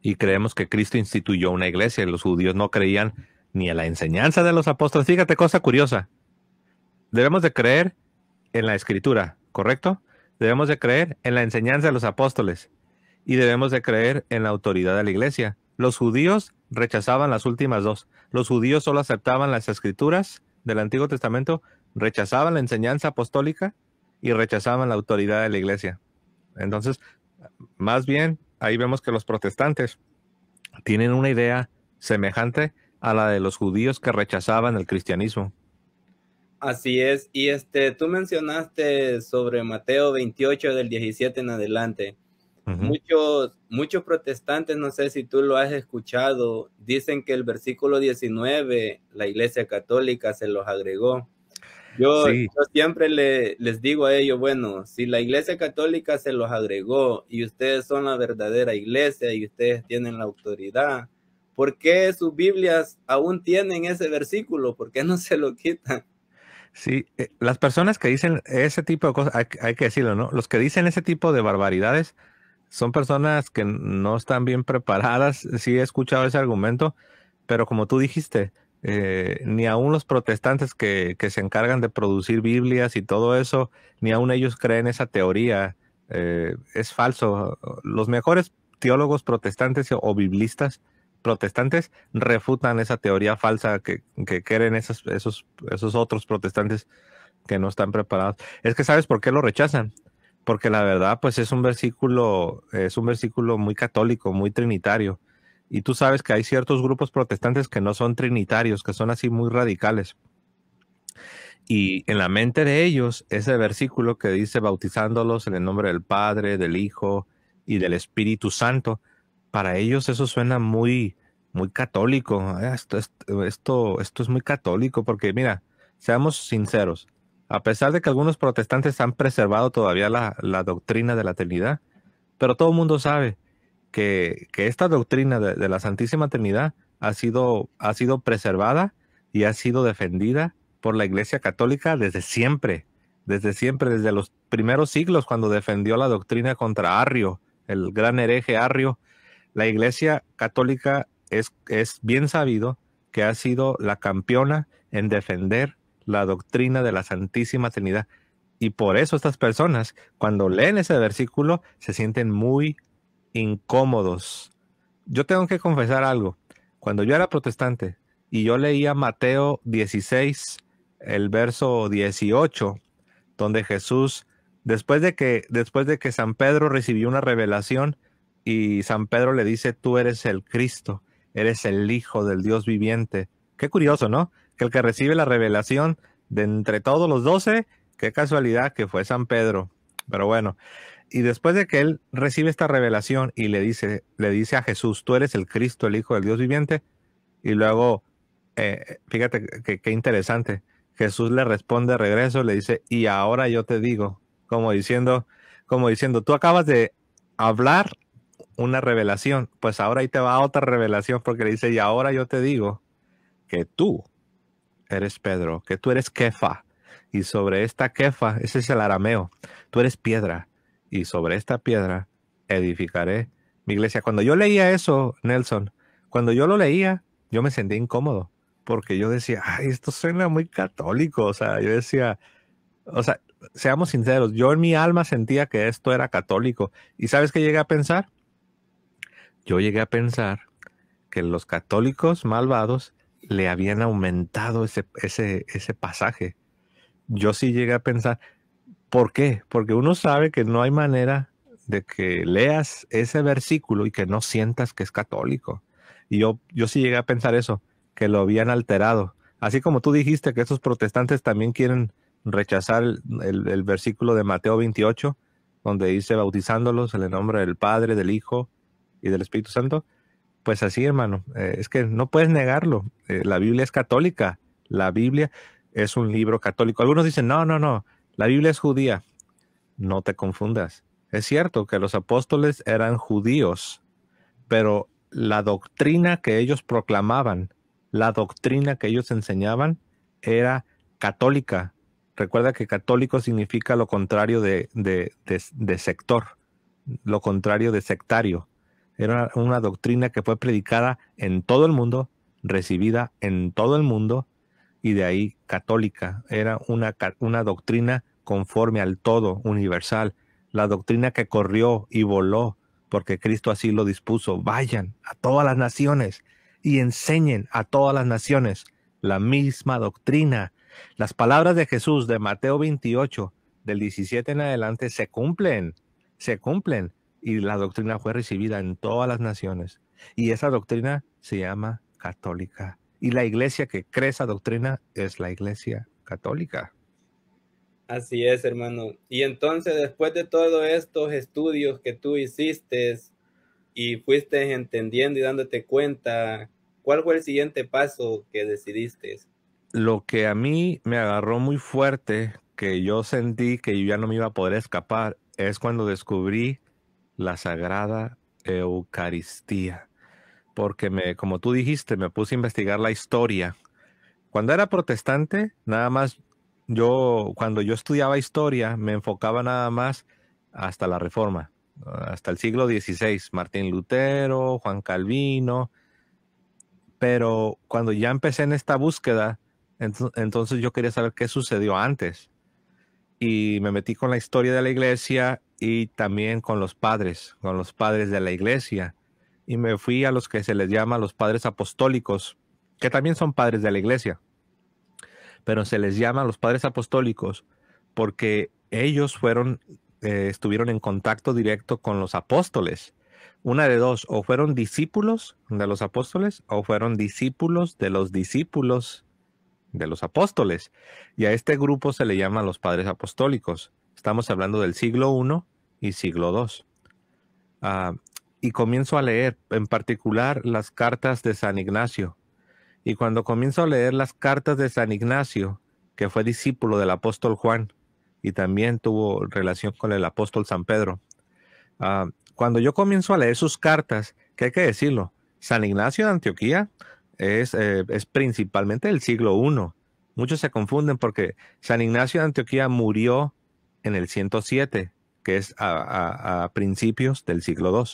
Y creemos que Cristo instituyó una iglesia. Los judíos no creían ni en la enseñanza de los apóstoles. Fíjate, cosa curiosa. Debemos de creer en la escritura, ¿correcto? Debemos de creer en la enseñanza de los apóstoles y debemos de creer en la autoridad de la iglesia. Los judíos rechazaban las últimas dos. Los judíos solo aceptaban las escrituras del Antiguo Testamento, rechazaban la enseñanza apostólica y rechazaban la autoridad de la iglesia. Entonces, más bien, ahí vemos que los protestantes tienen una idea semejante a la de los judíos que rechazaban el cristianismo. Así es, y este, tú mencionaste sobre Mateo 28 del 17 en adelante. muchos, muchos protestantes, no sé si tú lo has escuchado, dicen que el versículo 19, la Iglesia Católica se los agregó. Yo, siempre le, les digo a ellos, bueno, si la Iglesia Católica se los agregó y ustedes son la verdadera iglesia y ustedes tienen la autoridad, ¿por qué sus Biblias aún tienen ese versículo? ¿Por qué no se lo quitan? Sí, eh, las personas que dicen ese tipo de cosas, hay, que decirlo, ¿no? Los que dicen ese tipo de barbaridades son personas que no están bien preparadas. Sí he escuchado ese argumento, pero como tú dijiste, eh, ni aún los protestantes que, se encargan de producir Biblias y todo eso, ni aún ellos creen esa teoría. Eh, es falso. Los mejores teólogos protestantes o biblistas protestantes refutan esa teoría falsa que, quieren esos, esos, esos otros protestantes que no están preparados. Es que sabes por qué lo rechazan. Porque la verdad, pues es un versículo, es un versículo muy católico, muy trinitario. Y tú sabes que hay ciertos grupos protestantes que no son trinitarios, que son así muy radicales. Y en la mente de ellos, ese versículo que dice bautizándolos en el nombre del Padre, del Hijo y del Espíritu Santo, para ellos eso suena muy, muy católico. Ah, esto, esto, esto, es muy católico porque, mira, seamos sinceros, a pesar de que algunos protestantes han preservado todavía la, doctrina de la Trinidad, pero todo el mundo sabe que, esta doctrina de, la Santísima Trinidad ha sido, ha sido preservada y ha sido defendida por la Iglesia Católica desde siempre, desde siempre, desde los primeros siglos, cuando defendió la doctrina contra Arrio, el gran hereje Arrio, la Iglesia Católica es, es bien sabido que ha sido la campeona en defender la doctrina de la Santísima Trinidad. Y por eso estas personas, cuando leen ese versículo, se sienten muy incómodos. Yo tengo que confesar algo. Cuando yo era protestante y yo leía Mateo 16, el verso 18, donde Jesús, después de que, después de que San Pedro recibió una revelación, y San Pedro le dice, tú eres el Cristo, eres el Hijo del Dios viviente. Qué curioso, ¿no? Que el que recibe la revelación de entre todos los doce, qué casualidad que fue San Pedro. Pero bueno, y después de que él recibe esta revelación y le dice, le dice a Jesús, tú eres el Cristo, el Hijo del Dios viviente, y luego, eh, fíjate qué interesante, Jesús le responde de regreso, le dice, y ahora yo te digo, como diciendo, como diciendo, tú acabas de hablar una revelación. Pues ahora ahí te va otra revelación porque le dice, y ahora yo te digo que tú eres Pedro, que tú eres Kefa, y sobre esta Kefa, ese es el arameo, tú eres piedra, y sobre esta piedra edificaré mi iglesia. Cuando yo leía eso, Nelson, cuando yo lo leía, yo me sentía incómodo, porque yo decía, ay, esto suena muy católico, o sea, yo decía, o sea, seamos sinceros, yo en mi alma sentía que esto era católico, y ¿sabes qué llegué a pensar? Yo llegué a pensar que los católicos malvados le habían aumentado ese, ese, ese pasaje. Yo sí llegué a pensar, ¿por qué? Porque uno sabe que no hay manera de que leas ese versículo y que no sientas que es católico. Y yo, yo sí llegué a pensar eso, que lo habían alterado. Así como tú dijiste que esos protestantes también quieren rechazar el, el versículo de Mateo 28, donde dice bautizándolos en el nombre del Padre, del Hijo y del Espíritu Santo, pues así, hermano, eh, es que no puedes negarlo. Eh, la Biblia es católica, la Biblia es un libro católico. Algunos dicen, no, no, no, la Biblia es judía. No te confundas. Es cierto que los apóstoles eran judíos, pero la doctrina que ellos proclamaban, la doctrina que ellos enseñaban, era católica. Recuerda que católico significa lo contrario de, de sector, lo contrario de sectario. Era una doctrina que fue predicada en todo el mundo, recibida en todo el mundo, y de ahí católica. Era una, una doctrina conforme al todo, universal. La doctrina que corrió y voló, porque Cristo así lo dispuso. Vayan a todas las naciones y enseñen a todas las naciones la misma doctrina. Las palabras de Jesús de Mateo 28, del 17 en adelante, se cumplen, se cumplen y la doctrina fue recibida en todas las naciones. Y esa doctrina se llama católica. Y la iglesia que cree esa doctrina es la iglesia católica. Así es, hermano. Y entonces, después de todos estos estudios que tú hiciste y fuiste entendiendo y dándote cuenta, ¿cuál fue el siguiente paso que decidiste? Lo que a mí me agarró muy fuerte, que yo sentí que yo ya no me iba a poder escapar, es cuando descubrí la Sagrada Eucaristía. Porque me, como tú dijiste, me puse a investigar la historia. Cuando era protestante, nada más yo, cuando yo estudiaba historia, me enfocaba nada más hasta la Reforma, hasta el siglo XVI, Martín Lutero, Juan Calvino. Pero cuando ya empecé en esta búsqueda, entonces yo quería saber qué sucedió antes. Y me metí con la historia de la iglesia y también con los padres, con los padres de la iglesia. Y me fui a los que se les llama los padres apostólicos, que también son padres de la iglesia. Pero se les llama los padres apostólicos porque ellos fueron, eh, estuvieron en contacto directo con los apóstoles. Una de dos, o fueron discípulos de los apóstoles o fueron discípulos de los discípulos de los apóstoles. Y a este grupo se le llama los padres apostólicos. Estamos hablando del siglo I y siglo II. Ah, y comienzo a leer en particular las cartas de San Ignacio. Y cuando comienzo a leer las cartas de San Ignacio, que fue discípulo del apóstol Juan y también tuvo relación con el apóstol San Pedro, ah, cuando yo comienzo a leer sus cartas, que hay que decirlo, San Ignacio de Antioquía es, eh, es principalmente del siglo I. Muchos se confunden porque San Ignacio de Antioquía murió en el 107, que es a, principios del siglo II.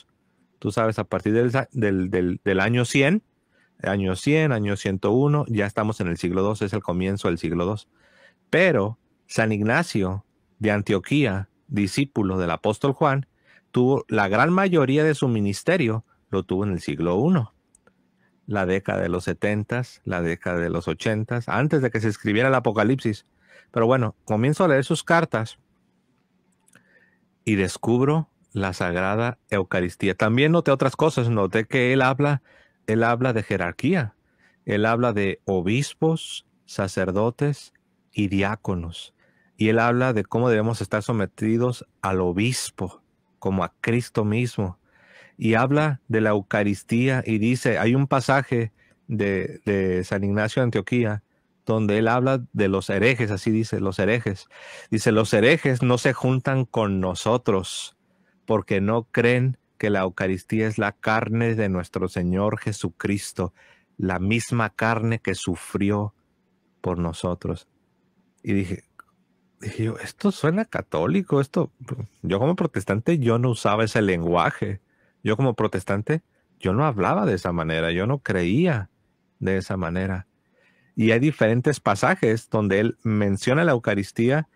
Tú sabes, a partir del, del, año 100, año 100, año 101, ya estamos en el siglo II, es el comienzo del siglo II. Pero San Ignacio de Antioquía, discípulo del apóstol Juan, tuvo la gran mayoría de su ministerio, lo tuvo en el siglo I la década de los setentas, la década de los ochentas, antes de que se escribiera el Apocalipsis. Pero bueno, comienzo a leer sus cartas y descubro la Sagrada Eucaristía. También noté otras cosas, noté que él habla, él habla de jerarquía, él habla de obispos, sacerdotes y diáconos. Y él habla de cómo debemos estar sometidos al obispo, como a Cristo mismo y habla de la Eucaristía y dice, hay un pasaje de, San Ignacio de Antioquía donde él habla de los herejes, así dice, los herejes. Dice, los herejes no se juntan con nosotros porque no creen que la Eucaristía es la carne de nuestro Señor Jesucristo, la misma carne que sufrió por nosotros. Y dije, dije yo, esto suena católico, esto, yo como protestante yo no usaba ese lenguaje. Yo como protestante, yo no hablaba de esa manera, yo no creía de esa manera. Y hay diferentes pasajes donde él menciona la Eucaristía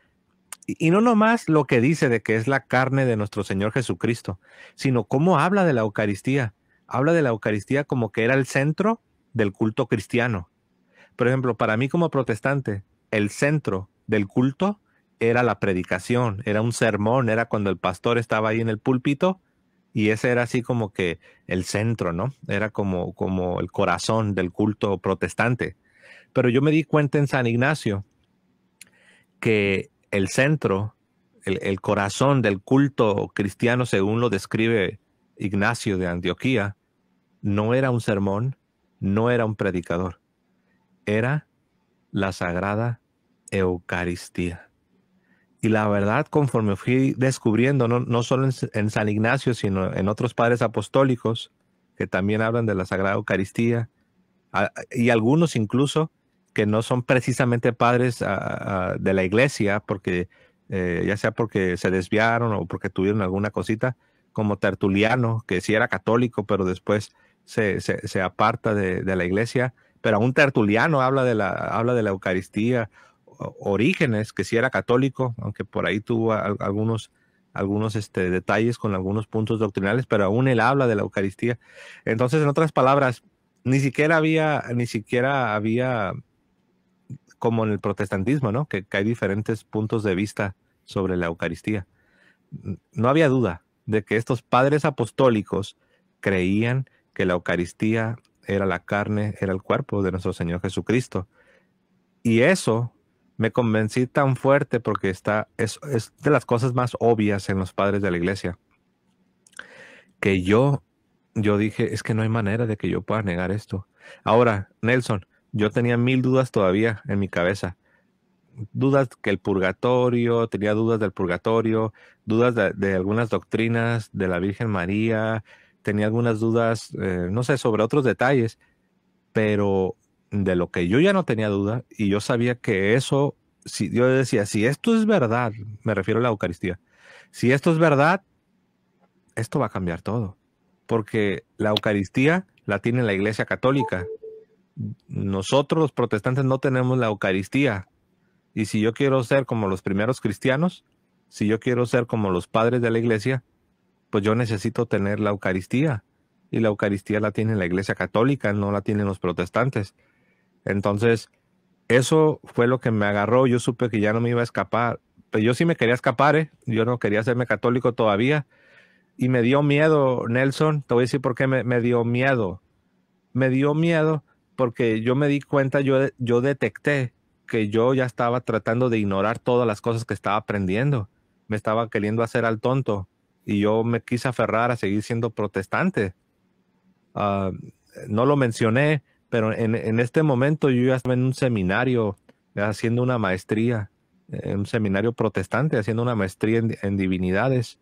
y, no nomás lo que dice de que es la carne de nuestro Señor Jesucristo, sino cómo habla de la Eucaristía. Habla de la Eucaristía como que era el centro del culto cristiano. Por ejemplo, para mí como protestante, el centro del culto era la predicación, era un sermón, era cuando el pastor estaba ahí en el púlpito y ese era así como que el centro, ¿no? Era como, como el corazón del culto protestante. Pero yo me di cuenta en San Ignacio que el centro, el, corazón del culto cristiano, según lo describe Ignacio de Antioquía, no era un sermón, no era un predicador, era la sagrada Eucaristía. Y la verdad, conforme fui descubriendo, no solo en, San Ignacio, sino en otros padres apostólicos, que también hablan de la Sagrada Eucaristía, y algunos incluso que no son precisamente padres de la iglesia, porque eh, ya sea porque se desviaron o porque tuvieron alguna cosita, como Tertuliano, que sí era católico, pero después se, se, aparta de, de, la iglesia, pero aún Tertuliano habla de la, habla de la Eucaristía, Orígenes, que sí era católico, aunque por ahí tuvo algunos, algunos este, detalles con algunos puntos doctrinales, pero aún él habla de la Eucaristía. Entonces, en otras palabras, ni siquiera había, ni siquiera había, como en el protestantismo, ¿no? Que, que hay diferentes puntos de vista sobre la Eucaristía. No había duda de que estos padres apostólicos creían que la Eucaristía era la carne, era el cuerpo de nuestro Señor Jesucristo. Y eso me convencí tan fuerte porque está, es, es de las cosas más obvias en los padres de la iglesia, que yo, yo dije, es que no hay manera de que yo pueda negar esto. Ahora, Nelson, yo tenía mil dudas todavía en mi cabeza. Dudas que el purgatorio, tenía dudas del purgatorio, dudas de, algunas doctrinas de la Virgen María, tenía algunas dudas, eh, no sé, sobre otros detalles, pero de lo que yo ya no tenía duda y yo sabía que eso, si yo decía, si esto es verdad, me refiero a la Eucaristía, si esto es verdad, esto va a cambiar todo, porque la Eucaristía la tiene la Iglesia Católica. Nosotros los protestantes no tenemos la Eucaristía. Y si yo quiero ser como los primeros cristianos, si yo quiero ser como los padres de la iglesia, pues yo necesito tener la Eucaristía. Y la Eucaristía la tiene la Iglesia Católica, no la tienen los protestantes. Entonces, eso fue lo que me agarró. Yo supe que ya no me iba a escapar. Pero yo sí me quería escapar, ¿eh? Yo no quería hacerme católico todavía. Y me dio miedo, Nelson. Te voy a decir por qué me, dio miedo. Me dio miedo porque yo me di cuenta, yo, yo detecté que yo ya estaba tratando de ignorar todas las cosas que estaba aprendiendo. Me estaba queriendo hacer al tonto. Y yo me quise aferrar a seguir siendo protestante. Ah, no lo mencioné, pero en, este momento yo ya estaba en un seminario haciendo una maestría, en un seminario protestante, haciendo una maestría en, divinidades.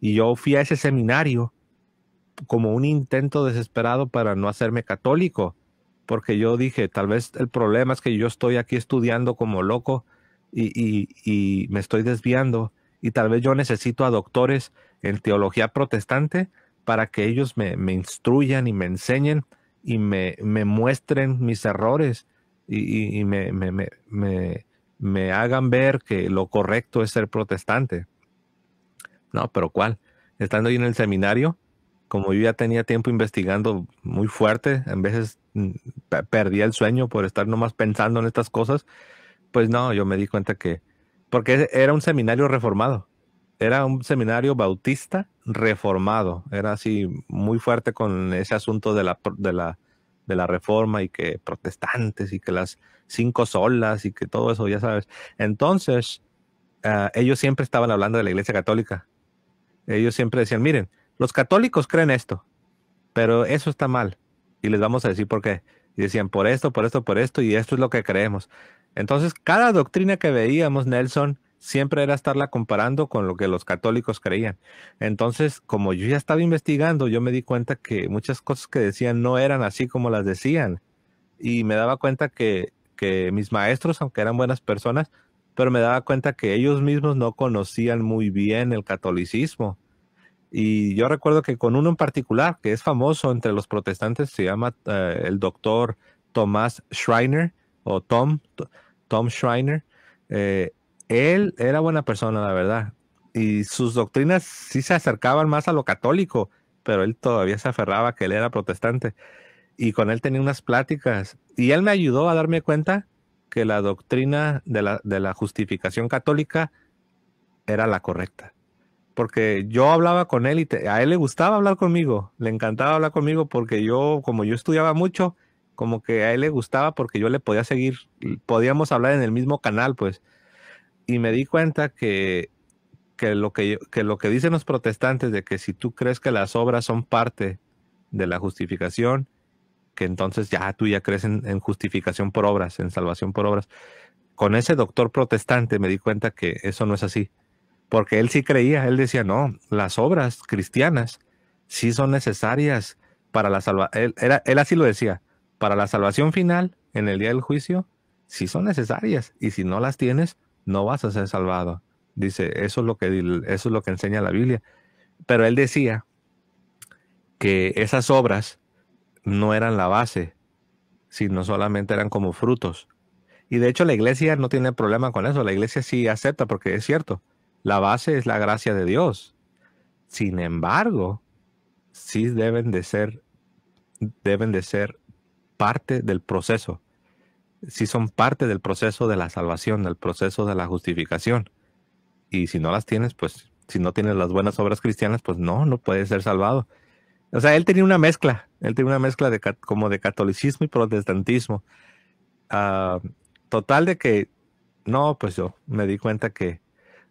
Y yo fui a ese seminario como un intento desesperado para no hacerme católico, porque yo dije, tal vez el problema es que yo estoy aquí estudiando como loco y, me estoy desviando, y tal vez yo necesito a doctores en teología protestante para que ellos me, instruyan y me enseñen y me, me muestren mis errores y, me, me, hagan ver que lo correcto es ser protestante. No, pero ¿cuál? Estando ahí en el seminario, como yo ya tenía tiempo investigando muy fuerte, en veces perdía el sueño por estar nomás pensando en estas cosas, pues no, yo me di cuenta que, porque era un seminario reformado, era un seminario bautista reformado. Era así muy fuerte con ese asunto de la, de la, de la reforma y que protestantes y que las cinco solas y que todo eso, ya sabes. Entonces, ah, ellos siempre estaban hablando de la Iglesia Católica. Ellos siempre decían, miren, los católicos creen esto, pero eso está mal. Y les vamos a decir por qué. Y decían, por esto, por esto, por esto, y esto es lo que creemos. Entonces, cada doctrina que veíamos, Nelson, siempre era estarla comparando con lo que los católicos creían. Entonces, como yo ya estaba investigando, yo me di cuenta que muchas cosas que decían no eran así como las decían. Y me daba cuenta que, que mis maestros, aunque eran buenas personas, pero me daba cuenta que ellos mismos no conocían muy bien el catolicismo. Y yo recuerdo que con uno en particular, que es famoso entre los protestantes, se llama eh, el doctor Tomás Schreiner, o Tom, Tom Schreiner. Eh, él era buena persona, la verdad. Y sus doctrinas sí se acercaban más a lo católico, pero él todavía se aferraba que él era protestante. Y con él tenía unas pláticas. Y él me ayudó a darme cuenta que la doctrina de la, de la justificación católica era la correcta. Porque yo hablaba con él y a él le gustaba hablar conmigo, le encantaba hablar conmigo porque yo, como yo estudiaba mucho, como que a él le gustaba porque yo le podía seguir, podíamos hablar en el mismo canal, pues y me di cuenta que, lo que, lo que dicen los protestantes de que si tú crees que las obras son parte de la justificación, que entonces ya tú ya crees en, justificación por obras, en salvación por obras. Con ese doctor protestante me di cuenta que eso no es así, porque él sí creía, él decía, no, las obras cristianas sí son necesarias para la salvación, él, él así lo decía, para la salvación final en el día del juicio, sí son necesarias, y si no las tienes, no vas a ser salvado. Dice, eso es lo que, eso es lo que enseña la Biblia. Pero él decía que esas obras no eran la base, sino solamente eran como frutos. Y de hecho la iglesia no tiene problema con eso, la iglesia sí acepta porque es cierto, la base es la gracia de Dios. Sin embargo, sí deben de ser, deben de ser parte del proceso si son parte del proceso de la salvación, del proceso de la justificación. Y si no las tienes, pues si no tienes las buenas obras cristianas, pues no, no puedes ser salvado. O sea, él tenía una mezcla, él tenía una mezcla de como de catolicismo y protestantismo. Ah, total de que no, pues yo me di cuenta que,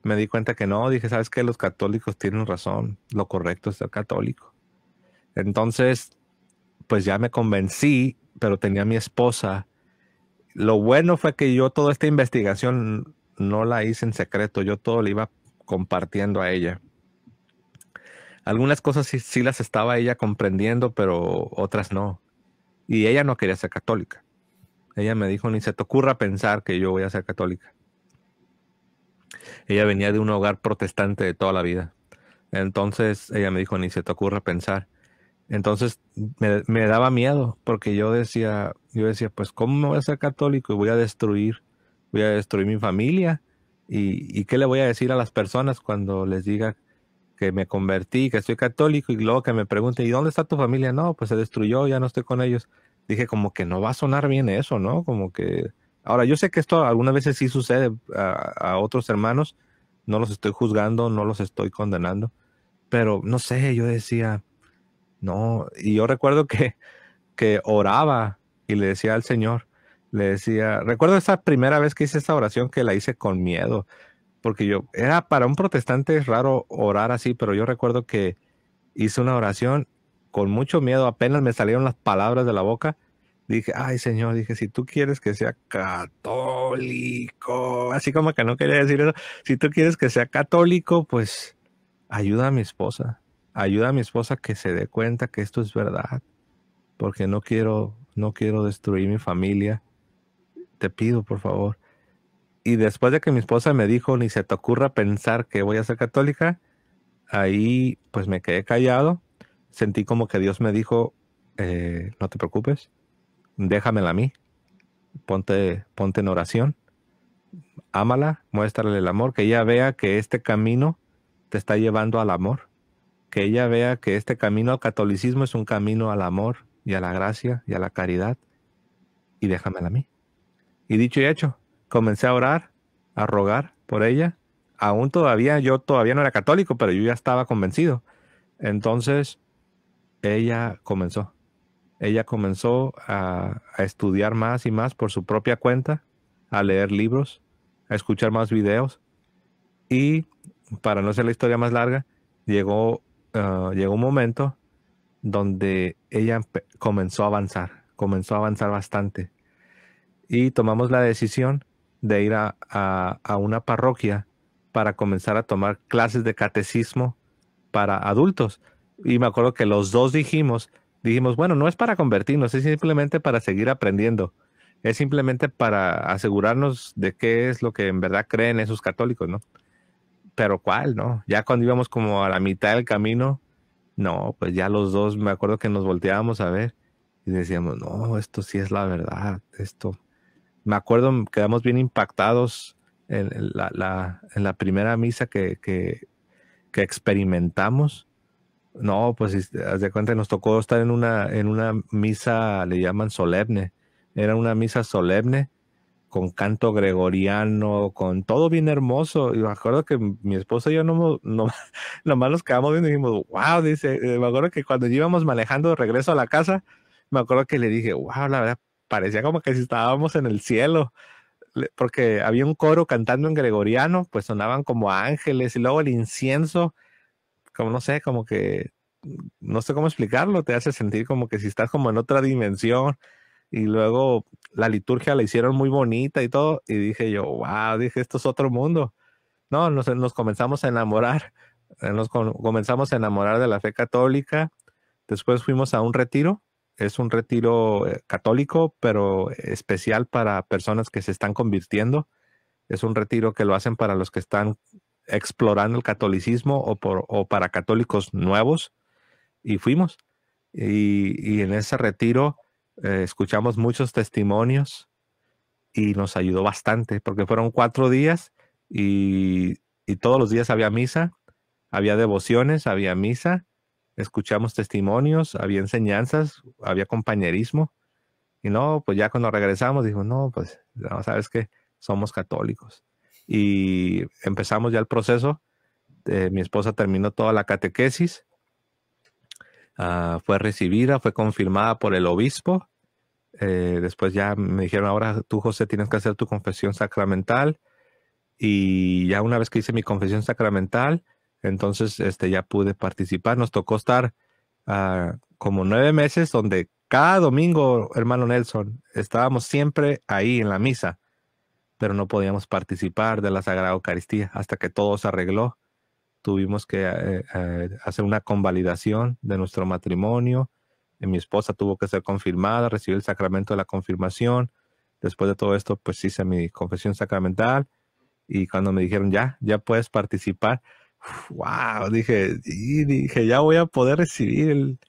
me di cuenta que no, dije, ¿sabes qué? Los católicos tienen razón, lo correcto es ser católico. Entonces, pues ya me convencí, pero tenía a mi esposa. Lo bueno fue que yo toda esta investigación no la hice en secreto, yo todo lo iba compartiendo a ella. Algunas cosas sí, sí las estaba ella comprendiendo, pero otras no. Y ella no quería ser católica. Ella me dijo, ni se te ocurra pensar que yo voy a ser católica. Ella venía de un hogar protestante de toda la vida. Entonces ella me dijo, ni se te ocurra pensar. Entonces me, daba miedo porque yo decía, yo decía, pues ¿cómo me voy a ser católico y voy a destruir, voy a destruir mi familia? ¿Y, qué le voy a decir a las personas cuando les diga que me convertí, que soy católico y luego que me pregunten, ¿y dónde está tu familia? No, pues se destruyó, ya no estoy con ellos dije como que no va a sonar bien eso, ¿no? Como que... Ahora, yo sé que esto algunas veces sí sucede a, otros hermanos, no los estoy juzgando, no los estoy condenando, pero no sé, yo decía, no, y yo recuerdo que, que oraba y le decía al Señor, le decía, recuerdo esa primera vez que hice esa oración que la hice con miedo, porque yo, era para un protestante raro orar así, pero yo recuerdo que hice una oración con mucho miedo, apenas me salieron las palabras de la boca, dije, ay Señor, dije, si tú quieres que sea católico, así como que no quería decir eso, si tú quieres que sea católico, pues ayuda a mi esposa, ayuda a mi esposa que se dé cuenta que esto es verdad, porque no quiero, no quiero destruir mi familia, te pido por favor. Y después de que mi esposa me dijo, ni se te ocurra pensar que voy a ser católica, ahí pues me quedé callado sentí como que Dios me dijo, eh, no te preocupes, déjamela a mí, ponte, ponte en oración, ámala, muéstrale el amor, que ella vea que este camino te está llevando al amor, que ella vea que este camino al catolicismo es un camino al amor y a la gracia y a la caridad, y déjamela a mí. Y dicho y hecho, comencé a orar, a rogar por ella. Aún todavía, yo todavía no era católico, pero yo ya estaba convencido. Entonces, ella comenzó. Ella comenzó a, estudiar más y más por su propia cuenta, a leer libros, a escuchar más videos. Y para no hacer la historia más larga, llegó, ah, llegó un momento donde ella comenzó a avanzar, comenzó a avanzar bastante. Y tomamos la decisión de ir a, a una parroquia para comenzar a tomar clases de catecismo para adultos y me acuerdo que los dos dijimos, dijimos, bueno, no es para convertirnos, es simplemente para seguir aprendiendo. Es simplemente para asegurarnos de qué es lo que en verdad creen esos católicos, ¿no? Pero cuál, ¿no? Ya cuando íbamos como a la mitad del camino, no, pues ya los dos, me acuerdo que nos volteábamos a ver y decíamos, no, esto sí es la verdad, esto. Me acuerdo, quedamos bien impactados en, la, primera misa que, que experimentamos no, pues haz de cuenta nos tocó estar en una, en una misa, le llaman solemne. Era una misa solemne con canto gregoriano, con todo bien hermoso. Y me acuerdo que mi esposa y yo no, no nomás nos quedamos viendo y dijimos, wow, dice, eh, me acuerdo que cuando íbamos manejando de regreso a la casa, me acuerdo que le dije, wow, la verdad, parecía como que si estábamos en el cielo, porque había un coro cantando en gregoriano, pues sonaban como ángeles y luego el incienso como no sé, como que, no sé cómo explicarlo, te hace sentir como que si estás como en otra dimensión. Y luego la liturgia la hicieron muy bonita y todo. Y dije yo, wow, dije, esto es otro mundo. No, nos, comenzamos a enamorar. Eh, nos comenzamos a enamorar de la fe católica. Después fuimos a un retiro. Es un retiro eh, católico, pero especial para personas que se están convirtiendo. Es un retiro que lo hacen para los que están explorando el catolicismo o, por, o para católicos nuevos y fuimos. Y, en ese retiro eh, escuchamos muchos testimonios y nos ayudó bastante porque fueron cuatro días y, y todos los días había misa, había devociones, había misa, escuchamos testimonios, había enseñanzas, había compañerismo. Y no, pues ya cuando regresamos, dijo, no, pues, no, sabes que somos católicos y empezamos ya el proceso. mi esposa terminó toda la catequesis, ah, fue recibida, fue confirmada por el obispo. Eh, después ya me dijeron, ahora tú José tienes que hacer tu confesión sacramental. Y ya una vez que hice mi confesión sacramental, entonces este, ya pude participar. Nos tocó estar uh, como nueve meses donde cada domingo, hermano Nelson, estábamos siempre ahí en la misa, pero no podíamos participar de la Sagrada Eucaristía hasta que todo se arregló. Tuvimos que eh, eh, hacer una convalidación de nuestro matrimonio. mi esposa tuvo que ser confirmada, recibir el sacramento de la confirmación. Después de todo esto, pues hice mi confesión sacramental. Y cuando me dijeron, ya, ya puedes participar, wow, dije, y dije, ya voy a poder recibir el,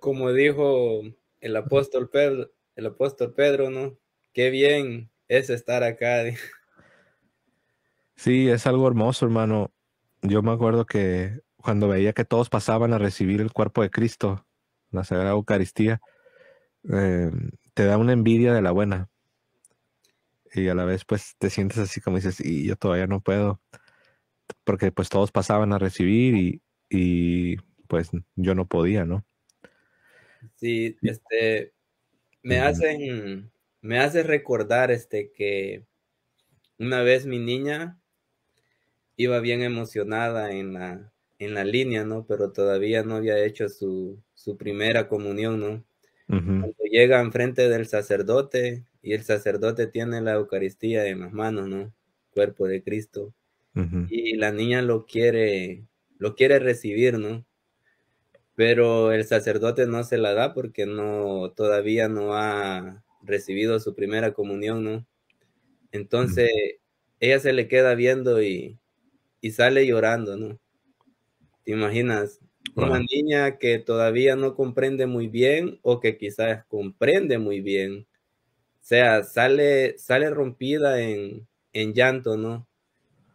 como dijo el apóstol Pedro, el apóstol Pedro, ¿no? Qué bien es estar acá. Sí, es algo hermoso, hermano. Yo me acuerdo que cuando veía que todos pasaban a recibir el cuerpo de Cristo, la Sagrada Eucaristía, em, te da una envidia de la buena. Y a la vez, pues, te sientes así como dices, y yo todavía no puedo. Porque pues todos pasaban a recibir y, y pues yo no podía, ¿no? Sí, este, me hacen, me hace recordar, este, que una vez mi niña iba bien emocionada en la, en la línea, ¿no? Pero todavía no había hecho su, su primera comunión, ¿no? Cuando llega enfrente del sacerdote y el sacerdote tiene la Eucaristía en las manos, ¿no? Cuerpo de Cristo. Y la niña lo quiere, lo quiere recibir, ¿no? Pero el sacerdote no se la da porque no todavía no ha recibido su primera comunión, ¿no? Entonces ella se le queda viendo y, sale llorando, ¿no? ¿Te imaginas? Una niña que todavía no comprende muy bien o que quizás comprende muy bien. O sea, sale, sale rompida en, en llanto, ¿no?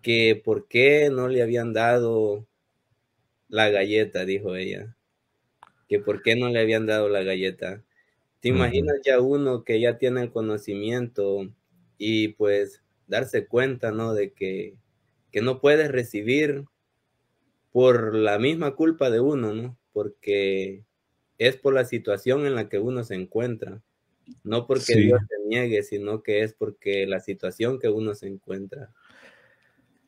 Que por qué no le habían dado la galleta, dijo ella que por qué no le habían dado la galleta. ¿Te imaginas ya uno que ya tiene el conocimiento y pues darse cuenta, ¿no? De que, que no puedes recibir por la misma culpa de uno, ¿no? Porque es por la situación en la que uno se encuentra. No porque Dios te niegue, sino que es porque la situación que uno se encuentra.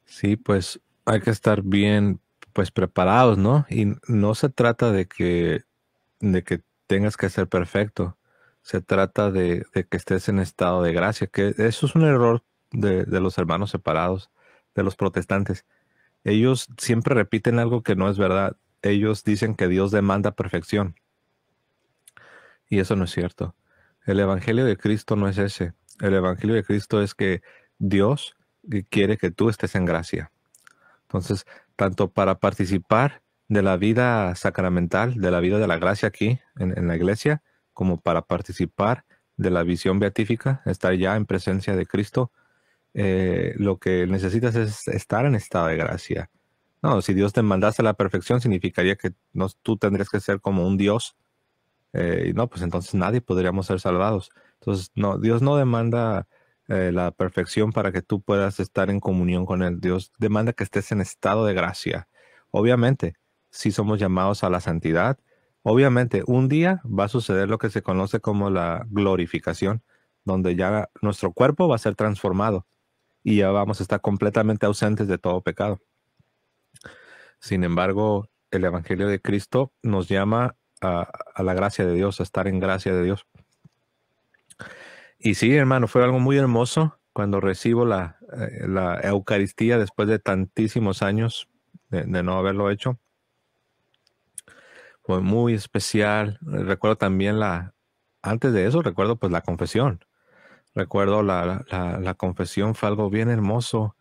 Sí, pues hay que estar bien pues preparados, ¿no? Y no se trata de que de que tengas que ser perfecto. Se trata de, que estés en estado de gracia, que eso es un error de, los hermanos separados, de los protestantes. Ellos siempre repiten algo que no es verdad. Ellos dicen que Dios demanda perfección. Y eso no es cierto. El Evangelio de Cristo no es ese. El Evangelio de Cristo es que Dios quiere que tú estés en gracia. Entonces, tanto para participar de la vida sacramental, de la vida de la gracia aquí en, la iglesia, como para participar de la visión beatífica, estar ya en presencia de Cristo, eh, lo que necesitas es estar en estado de gracia. No, si Dios te mandase la perfección, significaría que no, tú tendrías que ser como un Dios. Eh, y no, pues entonces nadie podríamos ser salvados. Entonces, no, Dios no demanda eh, la perfección para que tú puedas estar en comunión con Él. Dios demanda que estés en estado de gracia. Obviamente, si somos llamados a la santidad. Obviamente, un día va a suceder lo que se conoce como la glorificación, donde ya nuestro cuerpo va a ser transformado y ya vamos a estar completamente ausentes de todo pecado. Sin embargo, el Evangelio de Cristo nos llama a, la gracia de Dios, a estar en gracia de Dios. Y sí, hermano, fue algo muy hermoso cuando recibo la, eh, Eucaristía después de tantísimos años de, no haberlo hecho fue muy especial. Recuerdo también la, antes de eso, recuerdo pues la confesión. Recuerdo la, la, confesión fue algo bien hermoso.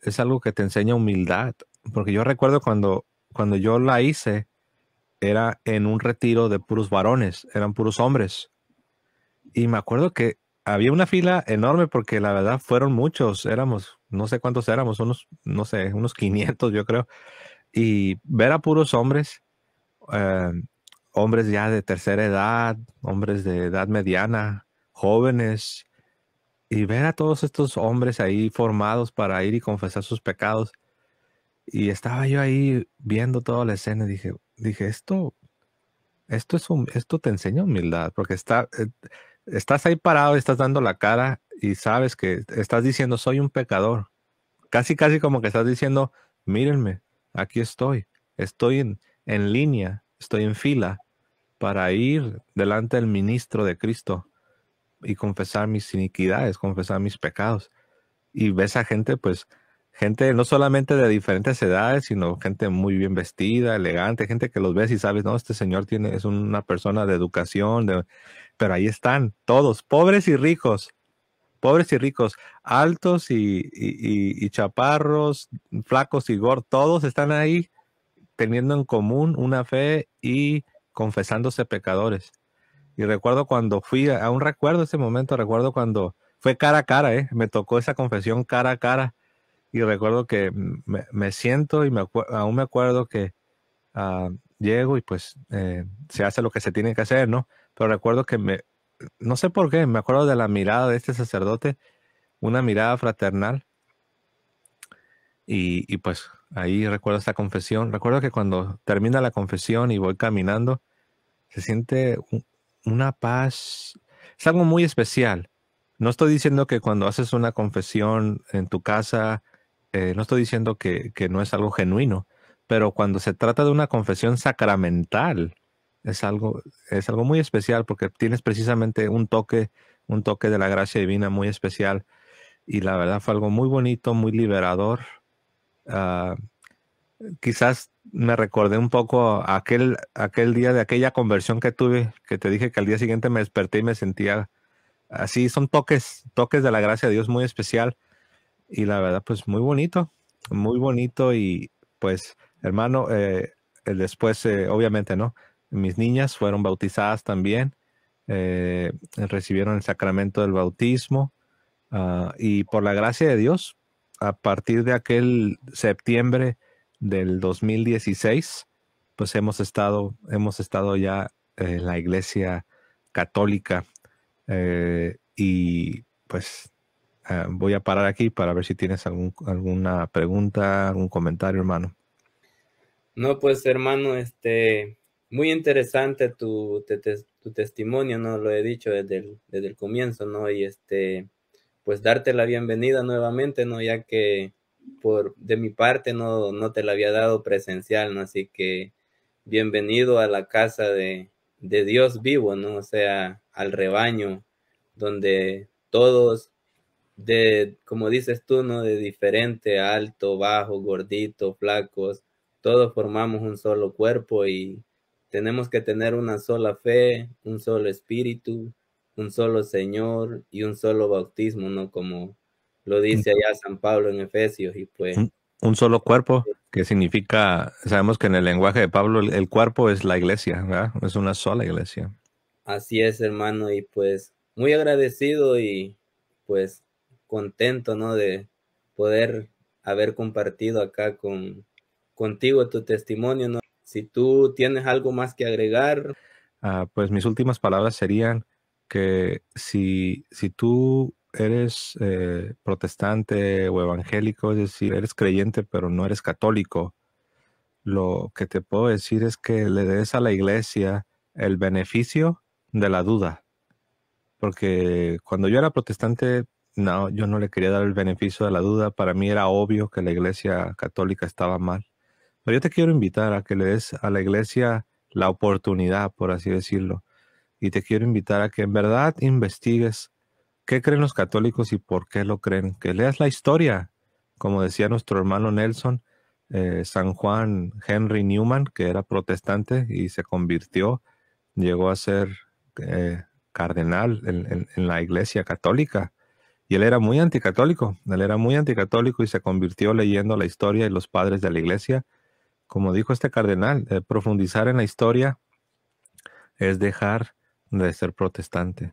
Es algo que te enseña humildad. Porque yo recuerdo cuando, cuando yo la hice, era en un retiro de puros varones, eran puros hombres. Y me acuerdo que había una fila enorme porque la verdad fueron muchos, éramos, no sé cuántos éramos, unos, no sé, unos 500 yo creo. Y ver a puros hombres eh, hombres ya de tercera edad, hombres de edad mediana, jóvenes, y ver a todos estos hombres ahí formados para ir y confesar sus pecados. Y estaba yo ahí viendo toda la escena y dije, dije, esto, esto es un, esto te enseña humildad, porque está, eh, estás ahí parado, estás dando la cara y sabes que estás diciendo, soy un pecador. Casi, casi como que estás diciendo, mírenme, aquí estoy, estoy en, en línea, estoy en fila para ir delante del ministro de Cristo y confesar mis iniquidades, confesar mis pecados. Y ves a gente, pues, gente no solamente de diferentes edades, sino gente muy bien vestida, elegante, gente que los ves y sabes, no, este señor tiene, es una persona de educación, pero ahí están todos, pobres y ricos, pobres y ricos, altos y, y chaparros, flacos y gordos, todos están ahí teniendo en común una fe y confesándose pecadores. Y recuerdo cuando fui, aún recuerdo ese momento, recuerdo cuando fue cara a cara, ¿eh? me tocó esa confesión cara a cara. Y recuerdo que me, siento y me aún me acuerdo que ah, llego y pues eh, se hace lo que se tiene que hacer, ¿no? Pero recuerdo que me, no sé por qué, me acuerdo de la mirada de este sacerdote, una mirada fraternal. Y, y pues ahí recuerdo esta confesión. Recuerdo que cuando termina la confesión y voy caminando, se siente una paz, es algo muy especial. No estoy diciendo que cuando haces una confesión en tu casa, eh, no estoy diciendo que, no es algo genuino, pero cuando se trata de una confesión sacramental, es algo, es algo muy especial porque tienes precisamente un toque, un toque de la gracia divina muy especial. Y la verdad fue algo muy bonito, muy liberador. Ah, quizás me recordé un poco aquel, aquel día de aquella conversión que tuve, que te dije que al día siguiente me desperté y me sentía así. Son toques, toques de la gracia de Dios muy especial. Y la verdad, pues muy bonito, muy bonito. Y pues, hermano, eh, después, eh, obviamente, ¿no? Mis niñas fueron bautizadas también, eh, recibieron el sacramento del bautismo. Ah, y por la gracia de Dios, a partir de aquel septiembre del 2016, pues hemos estado, hemos estado ya en la iglesia católica eh, y pues ah, voy a parar aquí para ver si tienes algún, alguna pregunta, algún comentario, hermano. No, pues hermano, este, muy interesante tu, tu testimonio, ¿no? Lo he dicho desde el, desde el comienzo, ¿no? Y este, pues darte la bienvenida nuevamente, ¿no? Ya que por de mi parte no, no te la había dado presencial, ¿no? Así que bienvenido a la casa de, de Dios vivo, ¿no? O sea, al rebaño, donde todos de, como dices tú, ¿no? De diferente, alto, bajo, gordito, flacos, todos formamos un solo cuerpo y tenemos que tener una sola fe, un solo espíritu, un solo Señor y un solo bautismo, ¿no? Como lo dice allá San Pablo en Efesios y pues... Un, solo cuerpo, que significa, sabemos que en el lenguaje de Pablo el, cuerpo es la iglesia, ¿verdad? Es una sola iglesia. Así es, hermano, y pues muy agradecido y pues contento, ¿no? De poder haber compartido acá con contigo tu testimonio, ¿no? Si tú tienes algo más que agregar. Ah, pues mis últimas palabras serían que si, si tú eres eh, protestante o evangélico, es decir, eres creyente pero no eres católico, lo que te puedo decir es que le des a la iglesia el beneficio de la duda. Porque cuando yo era protestante, no, yo no le quería dar el beneficio de la duda. Para mí era obvio que la iglesia católica estaba mal. Pero yo te quiero invitar a que le des a la iglesia la oportunidad, por así decirlo. Y te quiero invitar a que en verdad investigues ¿Qué creen los católicos y por qué lo creen? Que leas la historia, como decía nuestro hermano Nelson, eh, San Juan Henry Newman, que era protestante y se convirtió, llegó a ser eh, cardenal en, la iglesia católica. Y él era muy anticatólico, él era muy anticatólico y se convirtió leyendo la historia y los padres de la iglesia. Como dijo este cardenal, eh, profundizar en la historia es dejar de ser protestante.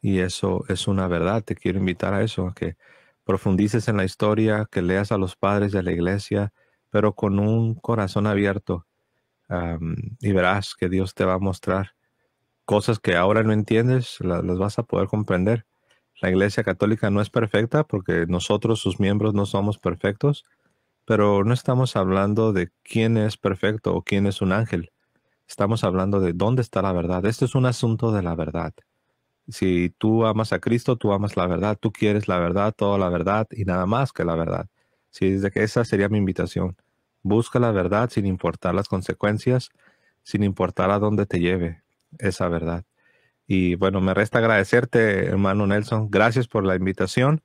Y eso es una verdad. Te quiero invitar a eso, a que profundices en la historia, que leas a los padres de la iglesia, pero con un corazón abierto. y verás que Dios te va a mostrar cosas que ahora no entiendes, las, las vas a poder comprender. La iglesia católica no es perfecta porque nosotros, sus miembros, no somos perfectos, pero no estamos hablando de quién es perfecto o quién es un ángel. Estamos hablando de dónde está la verdad. Este es un asunto de la verdad Si tú amas a Cristo, tú amas la verdad, tú quieres la verdad, toda la verdad y nada más que la verdad. Si desde que esa sería mi invitación. Busca la verdad sin importar las consecuencias, sin importar a dónde te lleve esa verdad. Y bueno, me resta agradecerte, hermano Nelson. Gracias por la invitación.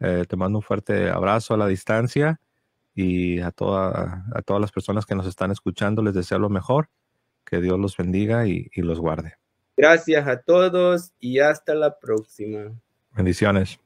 Eh, te mando un fuerte abrazo a la distancia y a, toda, a todas las personas que nos están escuchando les deseo lo mejor. Que Dios los bendiga y los guarde. Gracias a todos y hasta la próxima. Bendiciones.